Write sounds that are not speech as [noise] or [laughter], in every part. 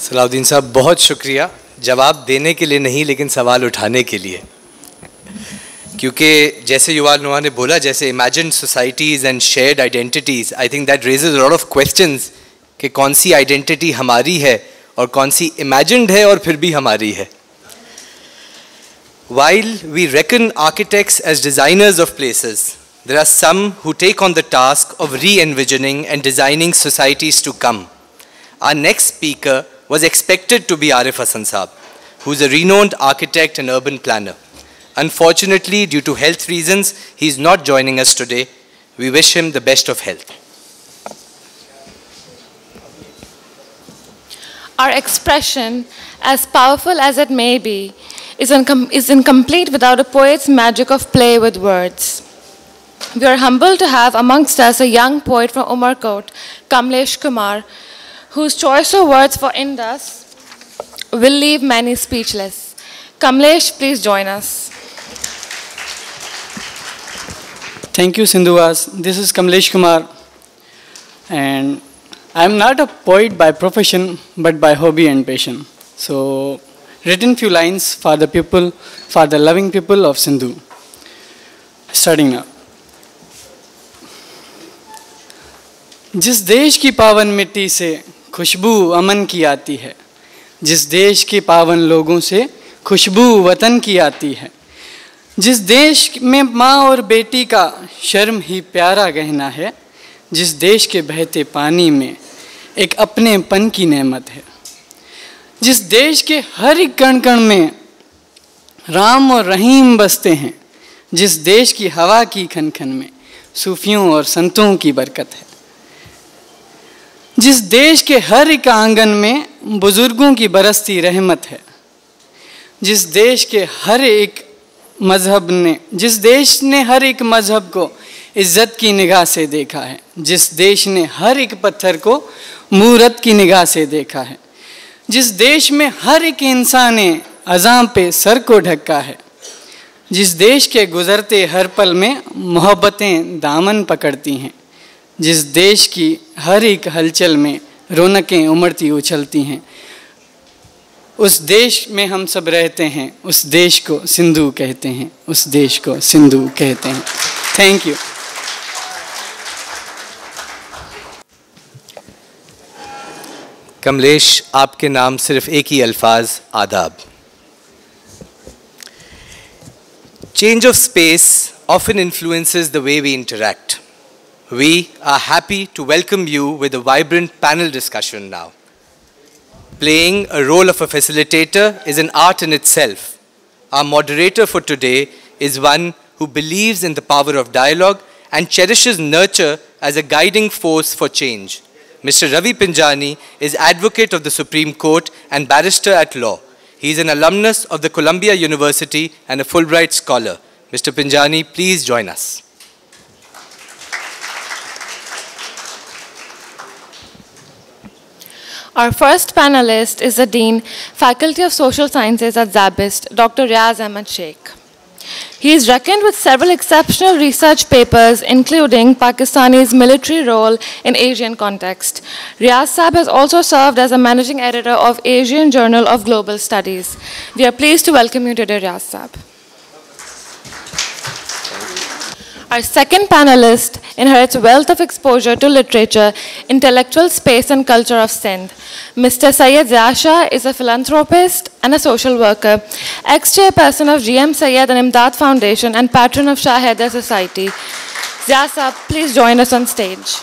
सलाउद्दीन साहब, बहुत शुक्रिया जवाब देने के लिए नहीं, लेकिन सवाल उठाने के लिए। क्योंकि जैसे युवा नुआ ने बोला, जैसे imagine societies and shared identities I think that raises lot of question कि कौन सी आइडेंटिटी हमारी है और कौन सी इमेजिनड है और फिर भी हमारी है। While we reckon architects as designers of places there are some who take on the task of reenvisioning and designing societies to come our next speaker was expected to be Arif Hassan Saab, who is a renowned architect and urban planner. Unfortunately, due to health reasons, he is not joining us today. We wish him the best of health. Our expression, as powerful as it may be, is, is incomplete without a poet's magic of play with words. We are humbled to have amongst us a young poet from Umarkot, Kamlesh Kumar, whose choice of words for Indus will leave many speechless. Kamlesh, please join us. Thank you, Sindhuas. This is Kamlesh Kumar, and I'm not a poet by profession, but by hobby and passion. So written few lines for the people, for the loving people of Sindhu. Starting now. जिस देश की पावन मिट्टी से खुशबू अमन की आती है, जिस देश के पावन लोगों से खुशबू वतन की आती है। जिस देश में माँ और बेटी का शर्म ही प्यारा गहना है, जिस देश के बहते पानी में एक अपने पन की नेमत है। जिस देश के हर एक कण कण में राम और रहीम बसते हैं, जिस देश की हवा की खन खन में सूफियों और संतों की बरकत है। जिस देश के हर एक आँगन में बुज़ुर्गों की बरसती रहमत है, जिस देश के हर एक मज़हब ने, जिस देश ने हर एक मज़हब को इज़्ज़त की निगाह से देखा है, जिस देश ने हर एक पत्थर को मूरत की निगाह से देखा है, जिस देश में हर एक इंसान ने अजाम पे सर को ढका है, जिस देश के गुज़रते हर पल में मोहब्बतें दामन पकड़ती हैं जिस देश की हर एक हलचल में रौनकें उमड़ती उछलती हैं, उस देश में हम सब रहते हैं, उस देश को सिंधु कहते हैं, उस देश को सिंधु कहते हैं। थैंक यू कमलेश, आपके नाम सिर्फ़ एक ही अल्फाज, आदाब। Change of space often influences the way we interact. We are happy to welcome you with a vibrant panel discussion now. Playing a role of a facilitator is an art in itself. Our moderator for today is one who believes in the power of dialogue and cherishes nurture as a guiding force for change. Mr. Ravi Pinjani is advocate of the Supreme Court and barrister at law. He is an alumnus of the Columbia University and a Fulbright scholar. Mr. Pinjani, please join us. Our first panelist is the Dean, Faculty of Social Sciences at Zabist, Dr. Riaz Ahmed Sheikh. He is reckoned with several exceptional research papers, including Pakistani's military role in Asian context. Riaz Saab has also served as a managing editor of Asian Journal of Global Studies. We are pleased to welcome you today, Riaz Saab. Our second panelist inherits wealth of exposure to literature, intellectual space and culture of Sindh. Mr. Syed Zasha is a philanthropist and a social worker, ex-chairperson of GM Syed and Imdad Foundation and patron of Shaheda Society. Zasha, please join us on stage.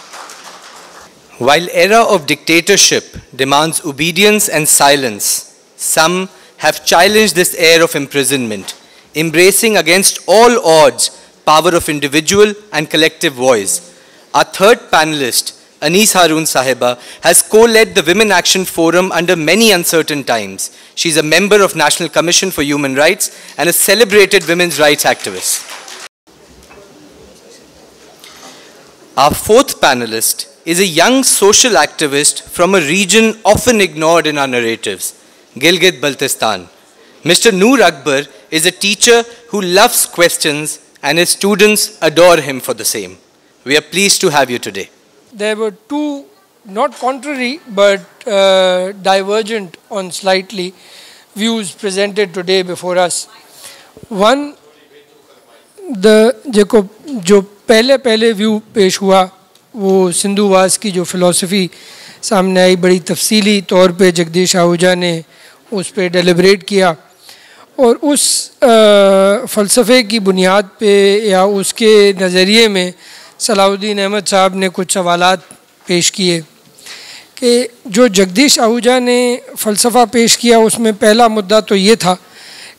While era of dictatorship demands obedience and silence, some have challenged this air of imprisonment, embracing against all odds power of individual and collective voice. Our third panelist, Anis Haroon Sahiba, has co-led the Women Action Forum under many uncertain times. She is a member of National Commission for Human Rights and a celebrated women's rights activist. Our fourth panelist is a young social activist from a region often ignored in our narratives, Gilgit Baltistan. Mr. Noor Akbar is a teacher who loves questions and his students adore him for the same. We are pleased to have you today. There were two not contrary but uh, divergent on slightly views presented today before us. One, the जेको जो पहले पहले view पेश हुआ वो सिंधुवास की जो philosophy सामने आई बड़ी तफसीली तौर पे जगदीश आहूजा ने उस पर डेलिब्रेट किया और उस फ़लसफ़े की बुनियाद पे या उसके नज़रिए में सलाउद्दीन अहमद साहब ने कुछ सवाल पेश किए कि जो जगदीश आहूजा ने फ़लसफ़ा पेश किया, उसमें पहला मुद्दा तो ये था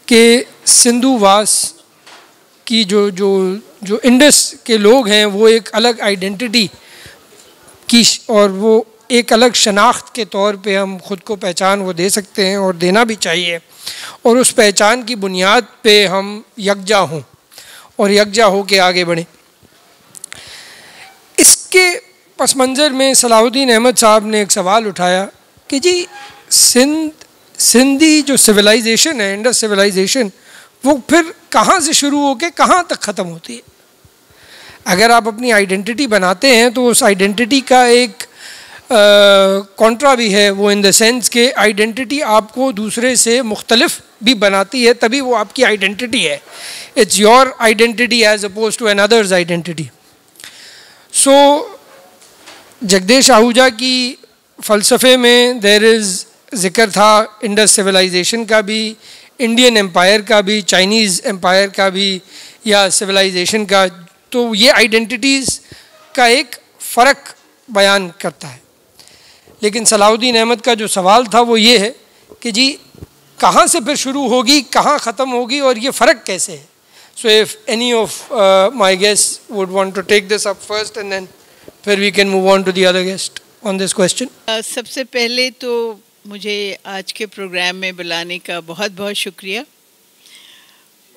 कि सिंधुवास की जो जो जो इंडस के लोग हैं, वो एक अलग आइडेंटिटी की और वो एक अलग शनाख्त के तौर पे हम ख़ुद को पहचान वो दे सकते हैं और देना भी चाहिए। और उस पहचान की बुनियाद पे हम यकजा हों और यकजा हो के आगे बढ़ें। इसके पस मंज़र में सलाहुद्दीन अहमद साहब ने एक सवाल उठाया कि जी, सिंध, सिंधी जो सिविलाइजेशन है, इंडस सिविलाइजेशन, वो फिर कहाँ से शुरू होकर कहाँ तक ख़त्म होती है? अगर आप अपनी आइडेंटिटी बनाते हैं तो उस आइडेंटिटी का एक कॉन्ट्रा भी है वो इन द सेंस के आइडेंटिटी आपको दूसरे से मुख्तलफ भी बनाती है, तभी वो आपकी आइडेंटिटी है। It's your identity as oppose to an other's identity so Jagdish Ahuja की फ़लसफ़े में देर इज़ ज़िक्र था इंडस सिविलाइजेशन का भी इंडियन एम्पायर का भी चाइनीज़ एम्पायर का भी, या सिविलाइजेशन का तो ये आइडेंटिटीज़ का एक फ़र्क बयान करता है। लेकिन सलाउद्दीन अहमद का जो सवाल था वो ये है कि जी, कहाँ से फिर शुरू होगी, कहाँ ख़त्म होगी और ये फ़र्क कैसे है? So if any of my guest would want to take this up first and then फिर we can move on to the other guest on this question सबसे पहले तो मुझे आज के प्रोग्राम में बुलाने का बहुत बहुत शुक्रिया।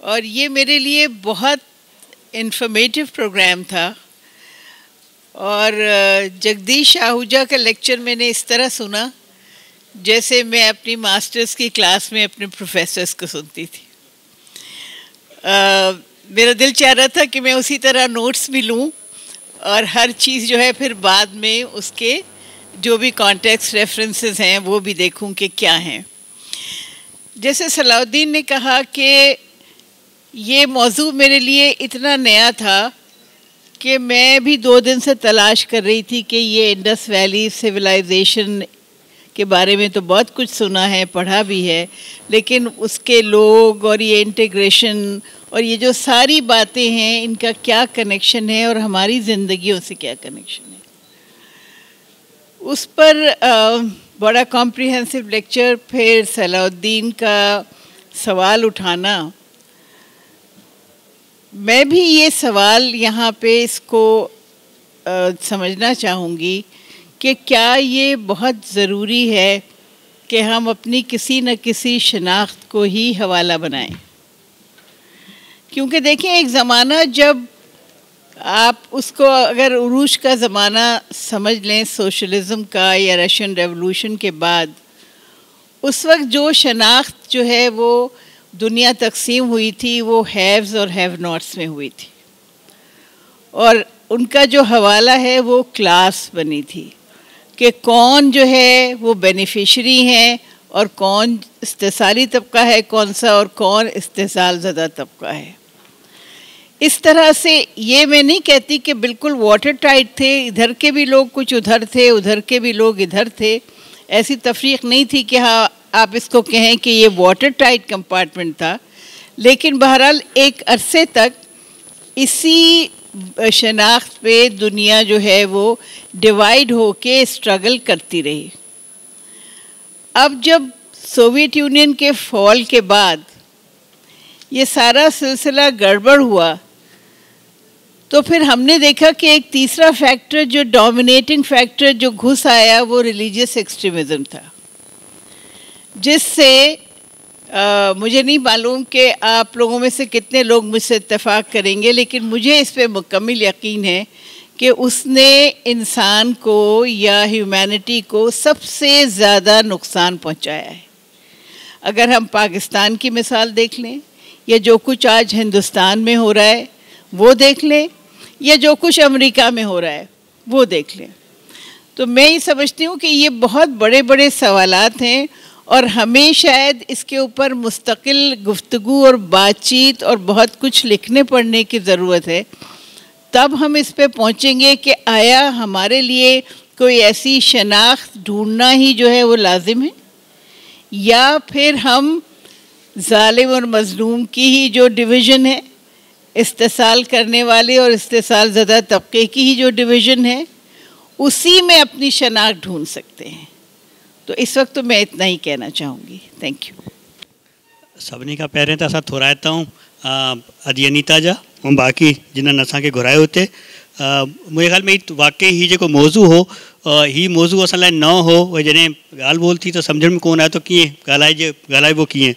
और ये मेरे लिए बहुत इन्फॉर्मेटिव प्रोग्राम था। और जगदीश आहूजा का लेक्चर मैंने इस तरह सुना जैसे मैं अपनी मास्टर्स की क्लास में अपने प्रोफेसर्स को सुनती थी। आ, मेरा दिल चाह रहा था कि मैं उसी तरह नोट्स भी लूँ और हर चीज़ जो है फिर बाद में उसके जो भी कॉन्टेक्स्ट रेफरेंसेस हैं वो भी देखूँ कि क्या हैं। जैसे सलाउद्दीन ने कहा कि ये मौजू मेरे लिए इतना नया था कि मैं भी दो दिन से तलाश कर रही थी कि ये इंडस वैली सिविलाइजेशन के बारे में तो बहुत कुछ सुना है पढ़ा भी है लेकिन उसके लोग और ये इंटीग्रेशन और ये जो सारी बातें हैं इनका क्या कनेक्शन है और हमारी ज़िंदगियों से क्या कनेक्शन है? उस पर आ, बड़ा कॉम्प्रिहेंसिव लेक्चर फिर सलाउद्दीन का सवाल उठाना मैं भी ये सवाल यहाँ पे इसको आ, समझना चाहूँगी कि क्या ये बहुत ज़रूरी है कि हम अपनी किसी न किसी शनाख्त को ही हवाला बनाएँ? क्योंकि देखें एक ज़माना जब आप उसको अगर उरूज का ज़माना समझ लें सोशलिज़म का या रशियन रेवोल्यूशन के बाद उस वक्त जो शनाख्त जो है वो दुनिया तकसीम हुई थी, वो हैव्स और हैव नॉट्स में हुई थी। और उनका जो हवाला है, वो क्लास बनी थी कि कौन जो है, वो बेनिफिशरी हैं और कौन इस्तेसाली तबका है कौन सा और कौन इस्तेसाल ज़दा तबका है। इस तरह से ये मैं नहीं कहती कि बिल्कुल वाटर टाइट थे, इधर के भी लोग कुछ उधर थे, उधर के भी लोग इधर थे। ऐसी तफरीक नहीं थी कि हाँ आप इसको कहें कि ये वाटर टाइट कंपार्टमेंट था, लेकिन बहरहाल एक अरसे तक इसी शनाख्त पे दुनिया जो है वो डिवाइड हो के स्ट्रगल करती रही। अब जब सोवियत यूनियन के फॉल के बाद ये सारा सिलसिला गड़बड़ हुआ तो फिर हमने देखा कि एक तीसरा फैक्टर जो डोमिनेटिंग फैक्टर जो घुस आया, वो रिलीजियस एक्सट्रीमिज़म था। जिससे मुझे नहीं मालूम कि आप लोगों में से कितने लोग मुझसे इतफाक़ करेंगे, लेकिन मुझे इस पर मुकम्मल यकीन है कि उसने इंसान को या ह्यूमैनिटी को सबसे ज़्यादा नुकसान पहुँचाया है। अगर हम पाकिस्तान की मिसाल देख लें, या जो कुछ आज हिंदुस्तान में हो रहा है, वो देख लें, या जो कुछ अमेरिका में हो रहा है, वो देख लें। तो मैं ये समझती हूँ कि ये बहुत बड़े बड़े सवालत हैं और हमें शायद इसके ऊपर मुस्तकिल गुफ्तु और बातचीत और बहुत कुछ लिखने पढ़ने की ज़रूरत है। तब हम इस पे पहुँचेंगे कि आया हमारे लिए कोई ऐसी शनाख्त ढूंढना ही जो है वो लाजिम है? या फिर हम ालिम और मज़लूम की ही जो डिवीज़न है, इस्तेसाल करने वाले और इस्तेसाल ज़दा तबके की ही जो डिवीज़न है, उसी में अपनी शनाख्त ढूंढ सकते हैं। तो इस वक्त तो मैं इतना ही कहना चाहूँगी। थैंक यू सभिनी खां पहिरियों त असां थोराए अॼु अनीता जा ऐं बाक़ी जिन्हनि असांखे घुरायो हुते मुंहिंजे ख़्याल में वाक़ई हीउ जेको मौज़ू हो हीउ मौज़ू असां न हो जॾहिं ॻाल्हि ॿोल थी त सम्झ में कोन आयो, त कीअं ॻाल्हाइजे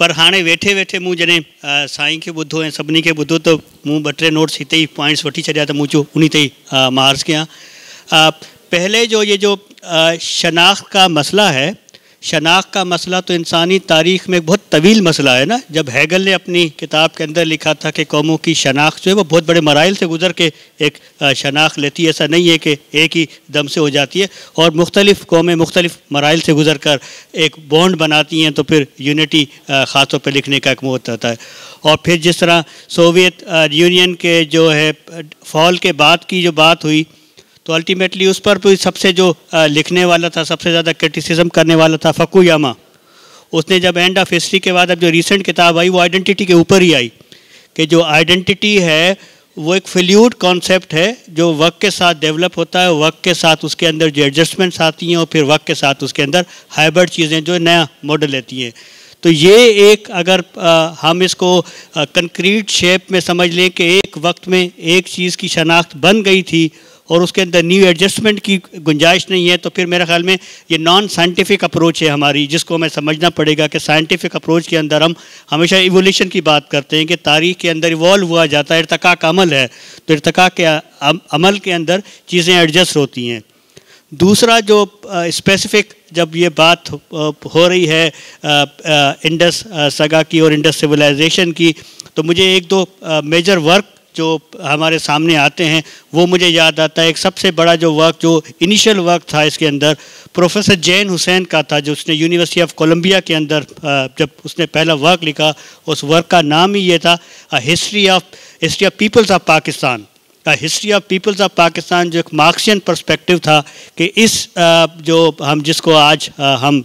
पर हाणे वेठे वेठे मूं जॾहिं साईं खे ॿुधो ऐं सभिनी खे ॿुधो त मूं ॿ टे नोट्स हिते ई पॉइंट्स वठी छॾिया त मूं चयो उन ते मार्स कयां पहले जो ये जो शनाख्त का मसला है, शनाख्त का मसला तो इंसानी तारीख़ में बहुत तवील मसला है ना? जब हैगल ने अपनी किताब के अंदर लिखा था कि कौमों की शनाख्त जो है वो बहुत बड़े मराइल से गुजर के एक शनाख्त लेती है। ऐसा नहीं है कि एक ही दम से हो जाती है। और मुख्तलिफ़ कौमें मुख्तलिफ़ मराइल से गुजर कर एक बॉन्ड बनाती हैं तो फिर यूनिटी ख़ास तौर पर लिखने का एक मोहत होता है। और फिर जिस तरह सोवियत यूनियन के जो है फॉल के बाद की जो बात हुई तो अल्टीमेटली उस पर भी सबसे जो लिखने वाला था सबसे ज़्यादा क्रिटिसिज्म करने वाला था फकुयामा। उसने जब एंड ऑफ़ हिस्ट्री के बाद अब जो रिसेंट किताब आई वो आइडेंटिटी के ऊपर ही आई कि जो आइडेंटिटी है वो एक फ्लूड कॉन्सेप्ट है जो वक्त के साथ डेवलप होता है वक्त के साथ उसके अंदर जो एडजस्टमेंट्स आती हैं और फिर वक्त के साथ उसके अंदर हाइब्रिड चीज़ें जो नया मॉडल लेती हैं। तो ये एक अगर आ, हम इसको कंक्रीट शेप में समझ लें कि एक वक्त में एक चीज़ की शनाख्त बन गई थी और उसके अंदर न्यू एडजस्टमेंट की गुंजाइश नहीं है तो फिर मेरे ख्याल में ये नॉन साइंटिफिक अप्रोच है हमारी, जिसको हमें समझना पड़ेगा कि साइंटिफिक अप्रोच के अंदर हम हमेशा इवोल्यूशन की बात करते हैं कि तारीख के अंदर इवॉल्व हुआ जाता है, इरतका का अमल है तो इरतका के अमल के अंदर चीज़ें एडजस्ट होती हैं। दूसरा जो स्पेसिफिक जब ये बात हो रही है इंडस सगा की और इंडस सिविलाइजेशन की तो मुझे एक दो मेजर वर्क जो हमारे सामने आते हैं, वो मुझे याद आता है। एक सबसे बड़ा जो वर्क जो इनिशियल वर्क था इसके अंदर प्रोफेसर जैन हुसैन का था, जो उसने यूनिवर्सिटी ऑफ़ कोलंबिया के अंदर जब उसने पहला वर्क लिखा, उस वर्क का नाम ही ये था history of history of peoples of Pakistan history of peoples of Pakistan जो एक मार्क्सियन पर्सपेक्टिव था, कि इस जो हम, जिसको आज हम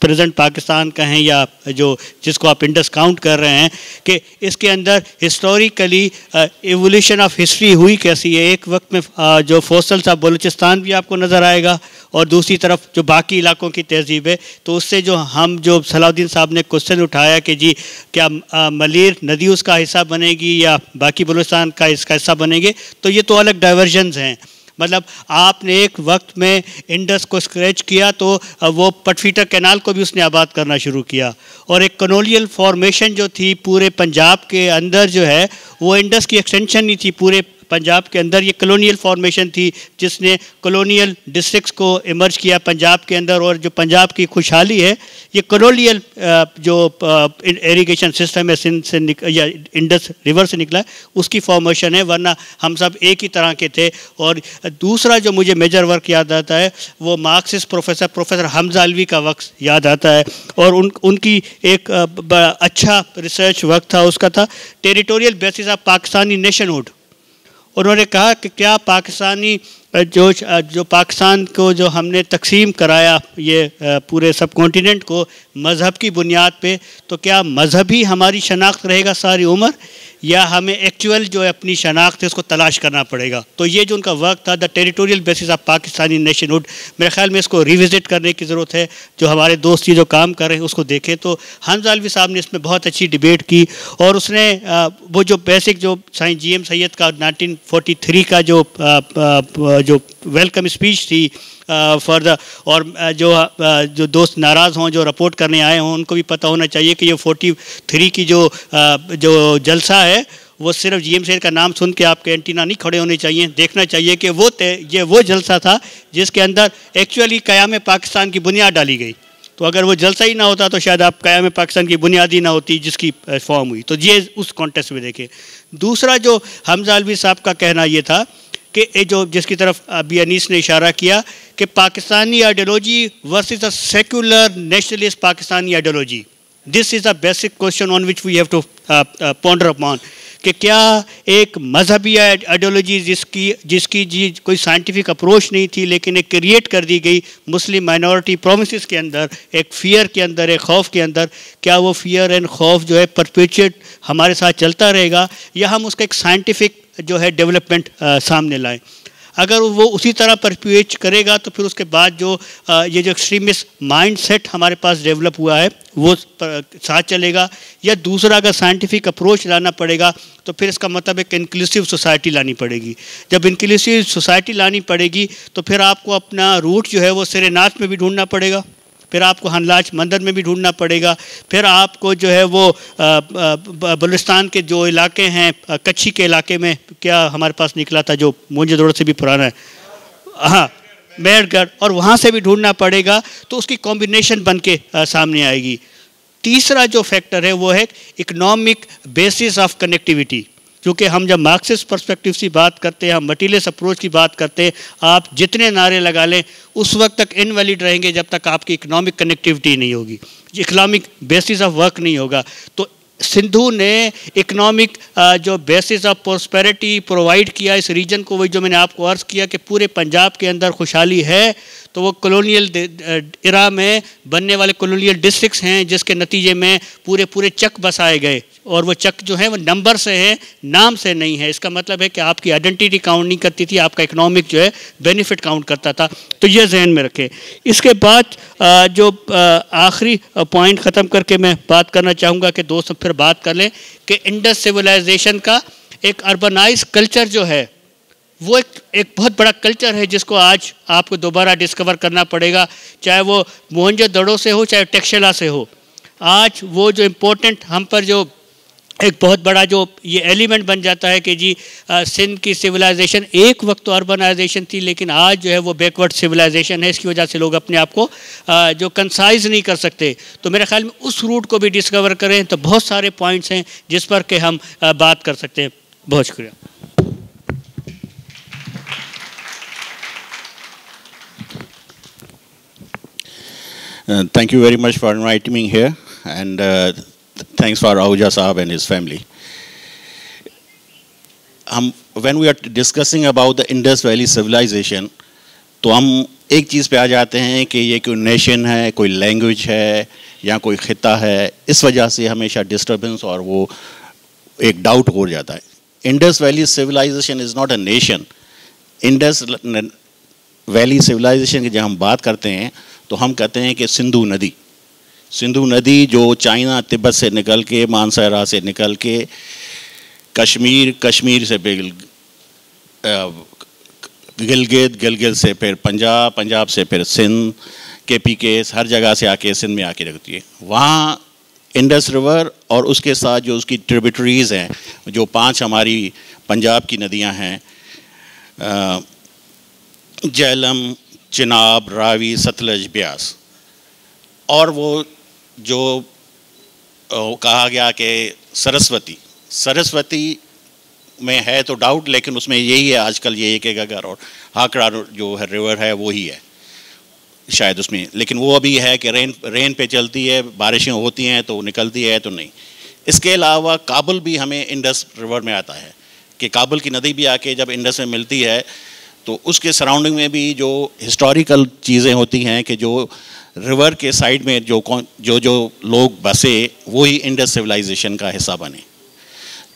प्रेजेंट पाकिस्तान कहें या जो जिसको आप इंडस काउंट कर रहे हैं कि इसके अंदर हिस्टोरिकली एवोल्यूशन ऑफ़ हिस्ट्री हुई कैसी है? एक वक्त में आ, जो फोसल्स ऑफ़ बलूचिस्तान भी आपको नज़र आएगा और दूसरी तरफ़ जो बाकी इलाकों की तहजीब है तो उससे जो हम जो सलाउद्दीन साहब ने क्वेश्चन उठाया कि जी क्या मलिर नदी उसका हिस्सा बनेगी या बाकी बलूचिस्तान का इसका हिस्सा बनेंगे? तो ये तो अलग डाइवर्जन्स हैं। मतलब आपने एक वक्त में इंडस को स्क्रैच किया तो वो पटफीटर कैनाल को भी उसने आबाद करना शुरू किया। और एक कनोलियल फॉर्मेशन जो थी पूरे पंजाब के अंदर जो है, वो इंडस की एक्सटेंशन ही थी, पूरे पंजाब के अंदर ये कॉलोनियल फॉर्मेशन थी, जिसने कॉलोनियल डिस्ट्रिक्ट्स को इमर्ज किया पंजाब के अंदर, और जो पंजाब की खुशहाली है, ये कॉलोनियल जो इरीगेशन सिस्टम है, सिंध से या इंडस रिवर से निकला, उसकी फॉर्मेशन है, वरना हम सब एक ही तरह के थे। और दूसरा जो मुझे मेजर वर्क याद आता है, वो Marxist professor professor Hamza Alvi का वक्त याद आता है। और उन, उनकी एक अच्छा रिसर्च वर्क था, उसका था territorial basis of Pakistani nationhood उन्होंने कहा कि क्या पाकिस्तानी जो जो पाकिस्तान को जो हमने तकसीम कराया ये पूरे सब कॉन्टिनेंट को मज़हब की बुनियाद पे तो क्या मज़हब ही हमारी शनाख्त रहेगा सारी उम्र? या हमें एक्चुअल जो है अपनी शनाख्त है उसको तलाश करना पड़ेगा? तो ये जो उनका वर्क था the territorial basis of Pakistani nationhood मेरे ख्याल में इसको रिविज़िट करने की ज़रूरत है, जो हमारे दोस्त ये जो काम कर रहे हैं उसको देखें। तो हंस आलवी साहब ने इसमें बहुत अच्छी डिबेट की, और उसने वो जो बेसिक जो साइंस जी एम सैद का नाइनटीन का जो जो वेलकम स्पीच थी फॉर द और जो जो दोस्त नाराज़ हों, जो रिपोर्ट करने आए हों, उनको भी पता होना चाहिए कि ये फोर्टी थ्री की जो जो जलसा है, वो सिर्फ़ जी एम का नाम सुन के आपके एंटीना नहीं खड़े होने चाहिए। देखना चाहिए कि वो ये वो जलसा था, जिसके अंदर एक्चुअली क़याम पाकिस्तान की बुनियाद डाली गई। तो अगर वो जलसा ही ना होता तो शायद आप क़याम पाकिस्तान की बुनियादी ना होती, जिसकी फॉर्म हुई। तो ये उस कॉन्टेस्ट में देखें। दूसरा जो हमजा अलवी साहब का कहना ये था कि जो जिसकी तरफ़ अभी अनीस ने इशारा किया कि Pakistani ideology versus a secular nationalist Pakistani ideology this is a basic question on which we have to ponder upon कि क्या एक मजहबी आइडियोलॉजी जिसकी जिसकी जी कोई साइंटिफिक अप्रोच नहीं थी, लेकिन एक क्रिएट कर दी गई मुस्लिम माइनॉरिटी प्रोमिस के अंदर, एक फियर के अंदर, एक खौफ के अंदर, क्या वो फियर एंड खौफ जो है परपेचुएट हमारे साथ चलता रहेगा? या हम उसका एक साइंटिफिक जो है डेवलपमेंट सामने लाएँ। अगर वो उसी तरह परप्यूएट करेगा तो फिर उसके बाद जो ये जो एक्सट्रीमिस्ट माइंड सेट हमारे पास डेवलप हुआ है, वो साथ चलेगा। या दूसरा अगर साइंटिफिक अप्रोच लाना पड़ेगा तो फिर इसका मतलब एक इंक्लूसिव सोसाइटी लानी पड़ेगी। जब इंक्लूसिव सोसाइटी लानी पड़ेगी तो फिर आपको अपना रूट जो है वो सरेनाथ में भी ढूंढना पड़ेगा। फिर आपको हनलाज मंदिर में भी ढूंढना पड़ेगा। फिर आपको जो है वो बलुस्तान के जो इलाके हैं कच्छी के इलाके में क्या हमारे पास निकला था जो मुझे दौड़ से भी पुराना है? हाँ मेहरगढ़। और वहाँ से भी ढूंढना पड़ेगा तो उसकी कॉम्बिनेशन बन के सामने आएगी। तीसरा जो फैक्टर है वो है इकोनॉमिक बेसिस ऑफ़ कनेक्टिविटी क्योंकि हम जब मार्क्सिस्ट पर्सपेक्टिव से बात करते हैं, हम मटीरियस अप्रोच की बात करते हैं, आप जितने नारे लगा लें, उस वक्त तक इनवैलिड रहेंगे जब तक आपकी इकोनॉमिक कनेक्टिविटी नहीं होगी। इकोनॉमिक बेसिस ऑफ़ वर्क नहीं होगा। तो सिंधु ने इकोनॉमिक जो बेसिस ऑफ़ प्रोस्पेरिटी प्रोवाइड किया इस रीजन को, वही जो मैंने आपको अर्ज़ किया कि पूरे पंजाब के अंदर खुशहाली है तो वो कॉलोनियल इरा में बनने वाले कॉलोनियल डिस्ट्रिक्स हैं, जिसके नतीजे में पूरे पूरे चक बसाए गए। और वो चक जो है, वो नंबर से है, नाम से नहीं है। इसका मतलब है कि आपकी आइडेंटिटी काउंट नहीं करती थी, आपका इकोनॉमिक जो है बेनिफिट काउंट करता था। तो ये जहन में रखें। इसके बाद जो आखिरी पॉइंट ख़त्म करके मैं बात करना चाहूँगा कि दोस्त फिर बात कर लें कि इंडस सिविलाइजेशन का एक अर्बनाइज कल्चर जो है वो एक एक बहुत बड़ा कल्चर है जिसको आज आपको दोबारा डिस्कवर करना पड़ेगा, चाहे वो मोहनजो दड़ों से हो, चाहे टेक्शला से हो। आज वो जो इम्पोर्टेंट हम पर जो एक बहुत बड़ा जो ये एलिमेंट बन जाता है कि जी सिंध की सिविलाइजेशन एक वक्त तो अर्बनाइजेशन थी, लेकिन आज जो है वो बैकवर्ड सिविलाइजेशन है। इसकी वजह से लोग अपने आप को जो कंसाइज नहीं कर सकते। तो मेरे ख्याल में उस रूट को भी डिस्कवर करें तो बहुत सारे पॉइंट्स हैं जिस पर के हम बात कर सकते हैं। बहुत शुक्रिया। Uh, thank you very much for inviting me here and uh, thanks for Ahuja Saab and his family. हम when we are discussing about the Indus Valley civilization, तो हम एक चीज़ पे आ जाते हैं कि ये कोई नेशन है कोई लैंग्वेज है या कोई ख़त्ता है इस वजह से हमेशा डिस्टर्बेंस और वो एक डाउट हो जाता है Indus valley civilization is not a nation Indus valley civilization की जब हम बात करते हैं तो हम कहते हैं कि सिंधु नदी। सिंधु नदी जो चाइना, तिब्बत से निकल के, मानसरा से निकल के, कश्मीर कश्मीर से फिर गिलगित गिलगित से फिर पंजाब पंजाब से फिर सिंध के पी के हर जगह से आके सिंध में आके रखती है। वहाँ इंडस रिवर और उसके साथ जो उसकी ट्रिबिटरीज़ हैं, जो पाँच हमारी पंजाब की नदियाँ हैं जैलम चिनाब, रावी, सतलज, ब्यास। और वो जो कहा गया कि सरस्वती। सरस्वती में है तो डाउट लेकिन उसमें यही है, आजकल ये एक अगर और हाकड़ा जो है रिवर है, वो ही है। शायद उसमें, लेकिन वो अभी है कि रेन रेन पे चलती है, बारिशें होती हैं तो निकलती है तो नहीं। इसके अलावा काबुल भी हमें इंडस रिवर में आता है, कि काबुल की नदी भी आके जब इंडस में मिलती है तो उसके सराउंडिंग में भी जो हिस्टोरिकल चीज़ें होती हैं कि जो रिवर के साइड में जो कौन, जो जो लोग बसे वो ही इंडस सिविलाइजेशन का हिस्सा बने।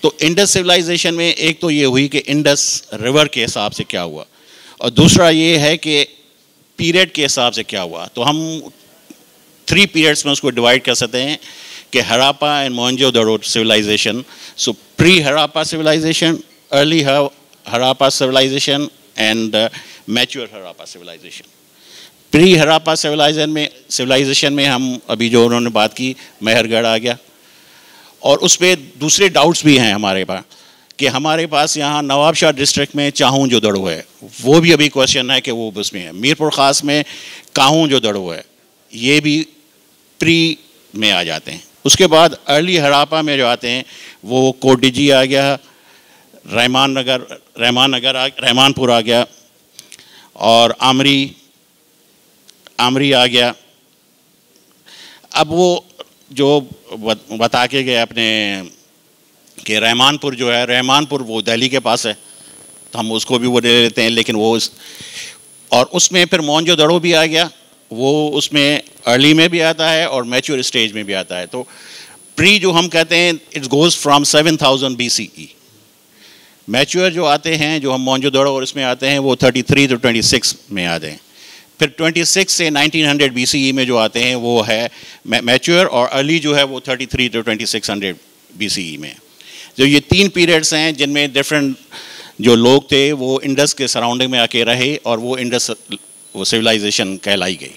तो इंडस सिविलाइजेशन में एक तो ये हुई कि इंडस रिवर के हिसाब से क्या हुआ। और दूसरा ये है कि पीरियड के हिसाब से क्या हुआ। तो हम थ्री पीरियड्स में उसको डिवाइड कर सकते हैं कि Harappa and Mohenjo Daro civilization so pre Harappa civilization early Harappa civilization and mature Harappa civilization pre Harappa civilization में सिविलाइजेशन में हम अभी जो उन्होंने बात की मेहरगढ़ आ गया। और उस पर दूसरे डाउट्स भी हैं हमारे पास, कि हमारे पास यहाँ नवाबशाह डिस्ट्रिक्ट में चाहूँ जो दड़ो है, वो भी अभी क्वेश्चन है कि वो उसमें है। मीरपुर ख़ास में काहूँ जो दड़ो है, ये भी प्री में आ जाते हैं। उसके बाद अर्ली हरापा में जो आते हैं, वो कोडिजी आ गया रहमान नगर रहमान नगर रहमानपुर आ गया और आमरी आमरी आ गया। अब वो जो बता के गए अपने कि रहमानपुर जो है, रहमानपुर वो दिल्ली के पास है तो हम उसको भी वो ले लेते हैं, लेकिन वो उस, और उसमें फिर मोन्जो दड़ो भी आ गया, वो उसमें अर्ली में भी आता है और मैच्योर स्टेज में भी आता है। तो प्री जो हम कहते हैं it's goes from seven thousand B C E mature जो आते हैं, जो हम मोन्जोदड़ो और इसमें आते हैं, वो thirty three to twenty six में आते हैं। फिर 26 से 1900 BCE में जो आते हैं, वो है मैच्योर और अर्ली जो है, वो 33 टू ट्वेंटी 2600 BCE में जो ये तीन पीरियड्स हैं, जिनमें डिफरेंट जो लोग थे, वो इंडस के सराउंडिंग में आके रहे और वो इंडस वो सिविलाइजेशन कहलाई गई।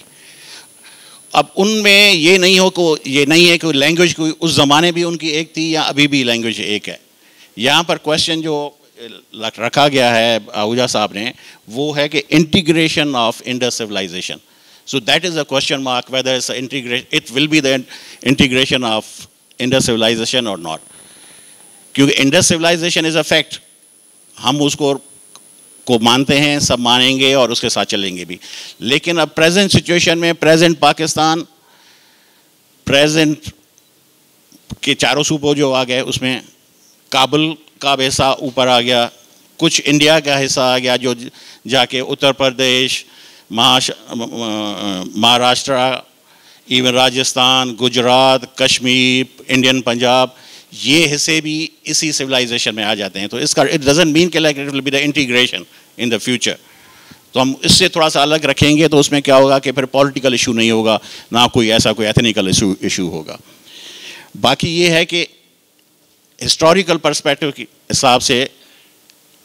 अब उनमें ये नहीं हो को, ये नहीं है कि लैंग्वेज कोई उस ज़माने भी उनकी एक थी या अभी भी लैंग्वेज एक है। यहाँ पर क्वेश्चन जो रखा गया है आहूजा साहब ने, वो है कि integration of Indus civilization so that is a question mark whether is integration it will be the integration of Indus civilization और नॉट क्योंकि Indus civilization is a fact हम उसको, को मानते हैं, सब मानेंगे और उसके साथ चलेंगे भी। लेकिन अब प्रेजेंट सिचुएशन में प्रेजेंट पाकिस्तान प्रेजेंट के चारों सूबों जो आ गए, उसमें काबुल का हिस्सा ऊपर आ गया, कुछ इंडिया का हिस्सा आ गया जो जाके उत्तर प्रदेश महाराष्ट्र इवन राजस्थान, गुजरात, कश्मीर इंडियन पंजाब, ये हिस्से भी इसी सिविलाइजेशन में आ जाते हैं। तो इसका इट डजेंट मीन के like it will be the integration in the future तो हम इससे थोड़ा सा अलग रखेंगे तो उसमें क्या होगा कि फिर पॉलिटिकल इशू नहीं होगा, ना कोई ऐसा कोई एथनिकल इशू इशू होगा। बाकी ये है कि हिस्टोरिकल परस्पेक्टिव के हिसाब से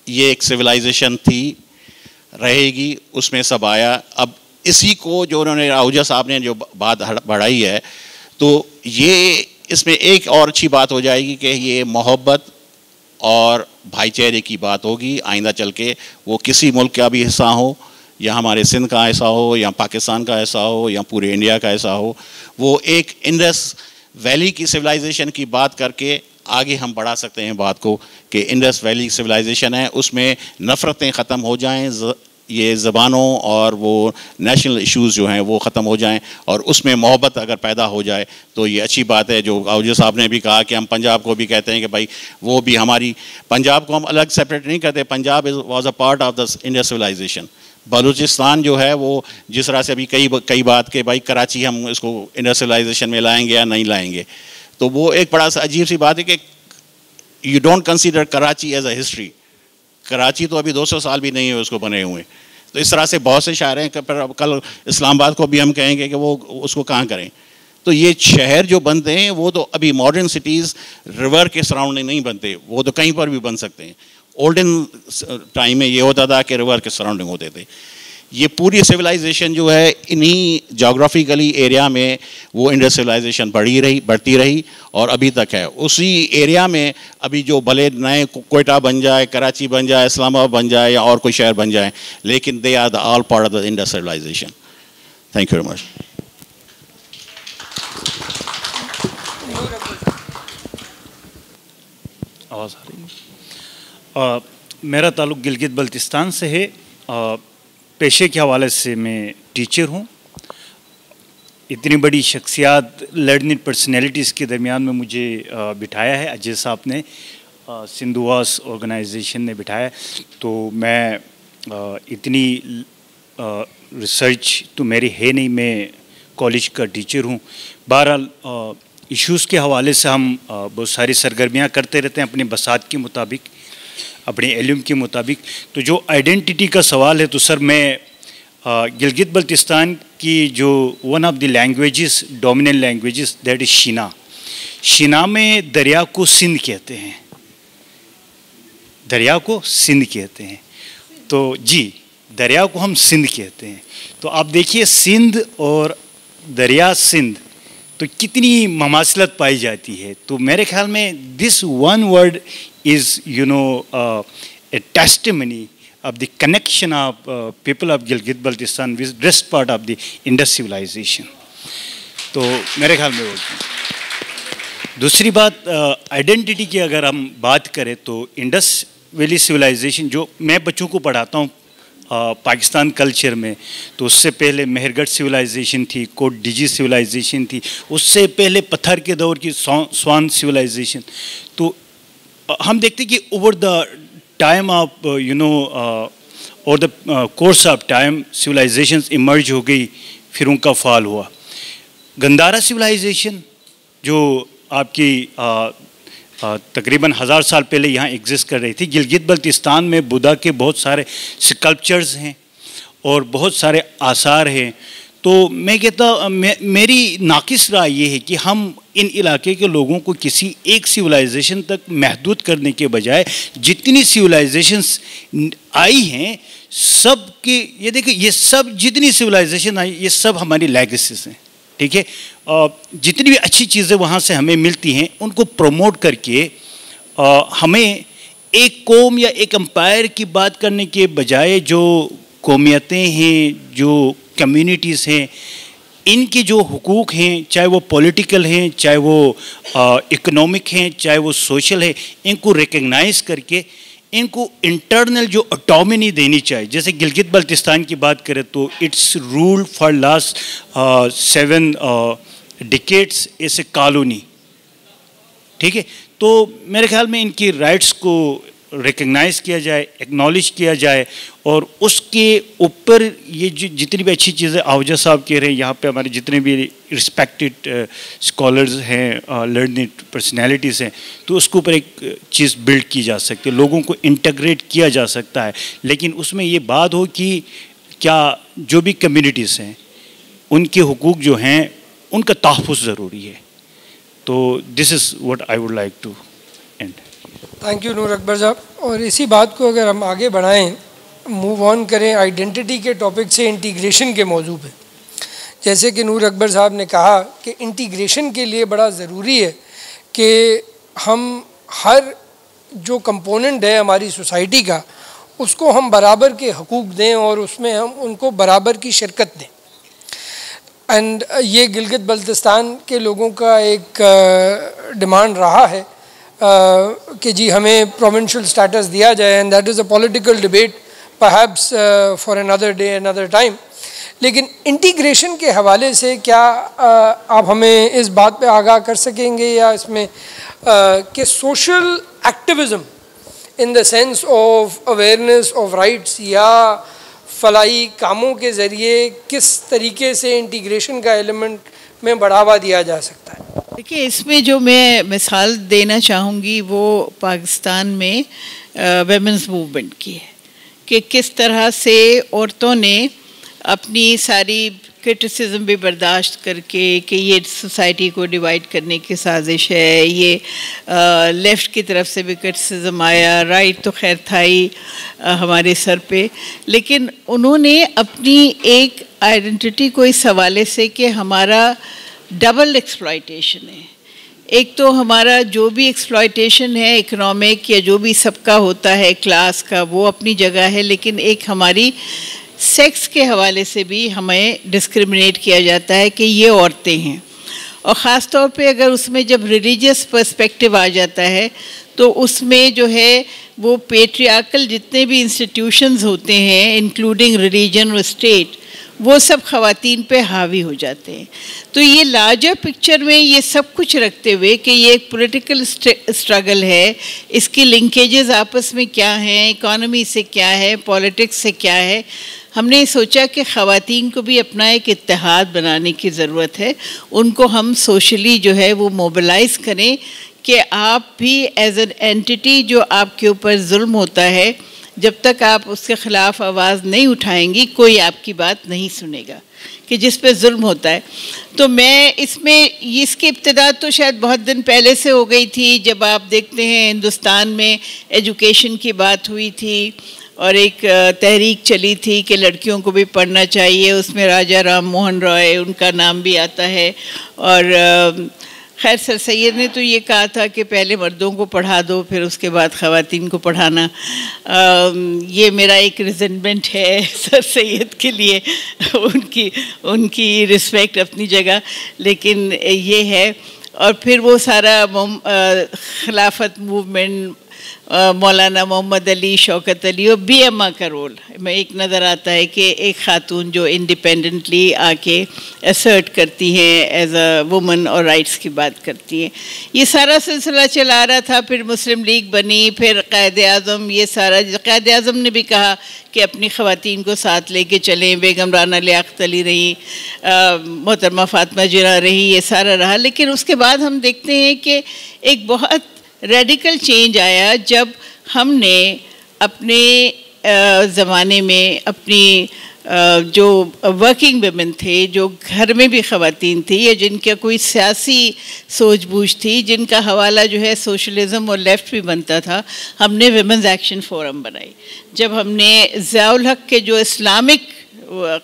ये एक सिविलाइजेशन थी, रहेगी, उसमें सब आया। अब इसी को जो उन्होंने आहूजा साहब ने जो बात बढ़ाई है तो ये इसमें एक और अच्छी बात हो जाएगी कि ये मोहब्बत और भाईचारे की बात होगी, आइंदा चल के वो किसी मुल्क का भी हिस्सा हो, या हमारे सिंध का ऐसा हो, या पाकिस्तान का ऐसा हो, या पूरे इंडिया का ऐसा हो, वो एक इंडस वैली की सिविलाइजेशन की बात करके आगे हम बढ़ा सकते हैं बात को कि इंडस वैली सिविलाइजेशन है, उसमें नफ़रतें ख़त्म हो जाएँ ये ज़बानों और वो नेशनल इश्यूज़ जो हैं वो ख़त्म हो जाएँ और उसमें मोहब्बत अगर पैदा हो जाए तो ये अच्छी बात है, जो आउजा साहब ने भी कहा कि हम पंजाब को भी कहते हैं कि भाई वो भी हमारी, पंजाब को हम अलग सेपरेट नहीं करते, Punjab is was a part of the India civilization Balochistan जो है वो जिस तरह से अभी कई कई बात के भाई, कराची हम इसको इंडिया सिविलाइजेशन में लाएँगे या नहीं लाएँगे। तो वो एक बड़ा सा अजीब सी बात है कि you don't consider Karachi as a history Karachi तो अभी 200 साल भी नहीं है उसको बने हुए। तो इस तरह से बहुत से शहर हैं, पर अब कल इस्लामाबाद को भी हम कहेंगे कि वो उसको कहाँ करें। तो ये शहर जो बनते हैं, वो तो अभी मॉडर्न सिटीज़ रिवर के सराउंडिंग नहीं बनते, वो तो कहीं पर भी बन सकते हैं। ओल्डन टाइम में ये होता था कि रिवर के सराउंडिंग होते थे। ये पूरी सिविलाइजेशन जो है, इन्हीं जोग्राफिकली एरिया में वो इंडस सिविलाइजेशन बढ़ी रही, बढ़ती रही और अभी तक है। उसी एरिया में अभी जो भले नए कोयटा बन जाए, कराची बन जाए, इस्लामाबाद बन जाए या और कोई शहर बन जाए, लेकिन they are the all part of the Indus civilization thank you very much आवाज़ आ रही मेरा ताल्लुक़ गिलगित बल्तिस्तान से है। पेशे के हवाले से मैं टीचर हूँ। इतनी बड़ी शख्सियात लर्निंग पर्सनैलिटीज़ के दरमियान में मुझे बिठाया है। अजय साहब ने सिंधुवास ऑर्गेनाइजेशन ने बिठाया। तो मैं इतनी रिसर्च तो मेरी है नहीं। मैं कॉलेज का टीचर हूँ। बहरहाल इश्यूज़ के हवाले से हम बहुत सारी सरगर्मियाँ करते रहते हैं। अपने बसात के मुताबिक अपने एल्यूम के मुताबिक। तो जो आइडेंटिटी का सवाल है तो सर मैं गिलगित बल्तिस्तान की जो one of the languages dominant languages that is Shina. Shina में दरिया को सिंध कहते हैं। दरिया को सिंध कहते हैं। तो जी, दरिया को हम सिंध कहते हैं। तो आप देखिए, सिंध और दरिया सिंध तो कितनी ममासलत पाई जाती है। तो मेरे ख्याल में this one word is, you know, uh, a testimony of the connection of uh, people of Gilgit-Baltistan with rest part of the Indus civilization. तो मेरे ख्याल में वो दूसरी बात आइडेंटिटी की अगर हम बात करें तो इंडस वैली सिविलाइजेशन जो मैं बच्चों को पढ़ाता हूँ पाकिस्तान कल्चर में तो उससे पहले मेहरगढ़ सिविलाइजेशन थी कोट डिजी सिविलाइजेशन थी उससे पहले पत्थर के दौर की स्वान सिविलाइजेशन तो हम देखते कि over the time of you know और the course of time civilization emerge हो गई, फिर उनका फॉल हुआ। गंदारा सिविलाइजेशन जो आपकी तकरीबन हज़ार साल पहले यहाँ एग्जिस्ट कर रही थी, गिलगित बल्तिस्तान में बुद्धा के बहुत सारे स्कल्पचर्स हैं और बहुत सारे आसार हैं। तो मैं कहता मे, मेरी नाकिस राय ये है कि हम इन इलाके के लोगों को किसी एक सिविलाइजेशन तक महदूद करने के बजाय जितनी सिविलाइजेशंस आई हैं सब के ये देखिए ये सब जितनी सिविलाइजेशन आई ये सब हमारी लेगेसीज हैं ठीक है? जितनी भी अच्छी चीज़ें वहाँ से हमें मिलती हैं उनको प्रमोट करके हमें एक कौम या एक अम्पायर की बात करने के बजाय जो कौमियतें हैं जो कम्युनिटीज़ हैं, इनके जो हकूक़ हैं, चाहे वो पॉलिटिकल हैं, चाहे वो इकोनॉमिक हैं, चाहे वो सोशल है, इनको रिकग्नाइज करके इनको इंटरनल जो अटोमिनी देनी चाहिए। जैसे गिलगित बल्तिस्तान की बात करें तो it's rule for last seven decades as a colony ठीक है? तो मेरे ख्याल में इनकी राइट्स को रिकग्नाइज किया जाए एक्नॉलेज किया जाए और उसके ऊपर ये जितनी भी अच्छी चीज़ें आवजा साहब कह रहे हैं, यहाँ पे हमारे जितने भी रिस्पेक्टेड स्कॉलर्स हैं लर्निंग पर्सनैलिटीज़ हैं तो उसके ऊपर एक चीज़ बिल्ड की जा सकती है, लोगों को इंटग्रेट किया जा सकता है। लेकिन उसमें ये बात हो कि क्या जो भी कम्यूनिटीज़ हैं, उनके हकूक़ जो हैं, उनका तहफ़ ज़रूरी है। तो this is what I would like to thank you Noor Akbar sahab. और इसी बात को अगर हम आगे बढ़ाएँ मूव ऑन करें आइडेंटिटी के टॉपिक से इंटीग्रेशन के मौजू पे। जैसे कि नूर अकबर साहब ने कहा कि इंटीग्रेशन के लिए बड़ा ज़रूरी है कि हम हर जो कंपोनेंट है हमारी सोसाइटी का, उसको हम बराबर के हकूक़ दें और उसमें हम उनको बराबर की शिरकत दें। एंड ये गिलगित बल्तिस्तान के लोगों का एक डिमांड रहा है कि जी हमें प्रोविंशियल स्टेटस दिया जाए and that is a political debate perhaps for another day another time लेकिन इंटीग्रेशन के हवाले से क्या uh, आप हमें इस बात पे आगाह कर सकेंगे या इसमें कि social activism in the sense of awareness of rights या फलाई कामों के ज़रिए किस तरीके से इंटीग्रेशन का एलिमेंट में बढ़ावा दिया जा सकता है? देखिए, इसमें जो मैं मिसाल देना चाहूँगी, वो पाकिस्तान में वेमेंस मूवमेंट की है कि किस तरह से औरतों ने अपनी सारी क्रिटिसिज्म भी बर्दाश्त करके कि ये सोसाइटी को डिवाइड करने की साजिश है, ये लेफ़्ट की तरफ़ से भी क्रिटिसिज्म आया राइट तो खैर था ही हमारे सर पे। लेकिन उन्होंने अपनी एक आइडेंटिटी को इस हवाले से कि हमारा डबल एक्सप्लाइटेशन है। एक तो हमारा जो भी एक्सप्लाइटेशन है इकोनॉमिक या जो भी सबका होता है क्लास का, वो अपनी जगह है, लेकिन एक हमारी सेक्स के हवाले से भी हमें डिस्क्रिमिनेट किया जाता है कि ये औरतें हैं। और ख़ास तौर पे अगर उसमें जब रिलीजियस पर्सपेक्टिव आ जाता है तो उसमें जो है, वो पेट्रियाकल जितने भी इंस्टीट्यूशंस होते हैं इंक्लूडिंग रिलीजन और स्टेट वो सब खातन पे हावी हो जाते हैं। तो ये लार्जर पिक्चर में ये सब कुछ रखते हुए कि ये एक पॉलिटिकल स्ट्रगल है, इसकी लिंकेजेस आपस में क्या हैं इकोनॉमी से क्या है पॉलिटिक्स से क्या है, हमने सोचा कि ख़वातीन को भी अपना एक इतिहाद बनाने की ज़रूरत है। उनको हम सोशली जो है वो मोबिलाइज़ करें कि आप भी एज एन एंटिटी जो आपके ऊपर जुल्म होता है जब तक आप उसके ख़िलाफ़ आवाज़ नहीं उठाएँगी, कोई आपकी बात नहीं सुनेगा कि जिस पे जुल्म होता है। तो मैं इसमें, इसकी इब्तदा तो शायद बहुत दिन पहले से हो गई थी, जब आप देखते हैं हिंदुस्तान में एजुकेशन की बात हुई थी और एक तहरीक चली थी कि लड़कियों को भी पढ़ना चाहिए, उसमें राजा राम मोहन रॉय, उनका नाम भी आता है और खैर सर सैद ने तो ये कहा था कि पहले मर्दों को पढ़ा दो फिर उसके बाद ख़वान को पढ़ाना। आ, ये मेरा एक रिजेंटमेंट है [laughs] सर सैद के लिए। [laughs] उनकी उनकी रिस्पेक्ट अपनी जगह। लेकिन ये है और फिर वो सारा खिलाफत मूवमेंट मौलाना मोहम्मद अली शौकत अली और बी अम्मा का रोल में एक नज़र आता है कि एक खातून जो इंडिपेंडेंटली आके असर्ट करती हैं एज अ वुमन और राइट्स की बात करती हैं। ये सारा सिलसिला चला रहा था, फिर मुस्लिम लीग बनी, फिर कायद अज़म ये सारा कायद अज़म ने भी कहा कि अपनी ख़वातीन को साथ लेके चलें, बेगम राना लियाकत अली रही मोहतरमा फातमा जरा रही, ये सारा रहा। लेकिन उसके बाद हम देखते हैं कि एक बहुत रेडिकल चेंज आया जब हमने अपने ज़माने में अपनी जो वर्किंग वेमेन थे, जो घर में भी ख़वातीन थी या जिनका कोई सियासी सूझबूझ थी, जिनका हवाला जो है सोशलिज़म और लेफ़्ट भी बनता था, हमने वेमेंस एक्शन फोरम बनाई। जब हमने ज़ियाउल हक के जो इस्लामिक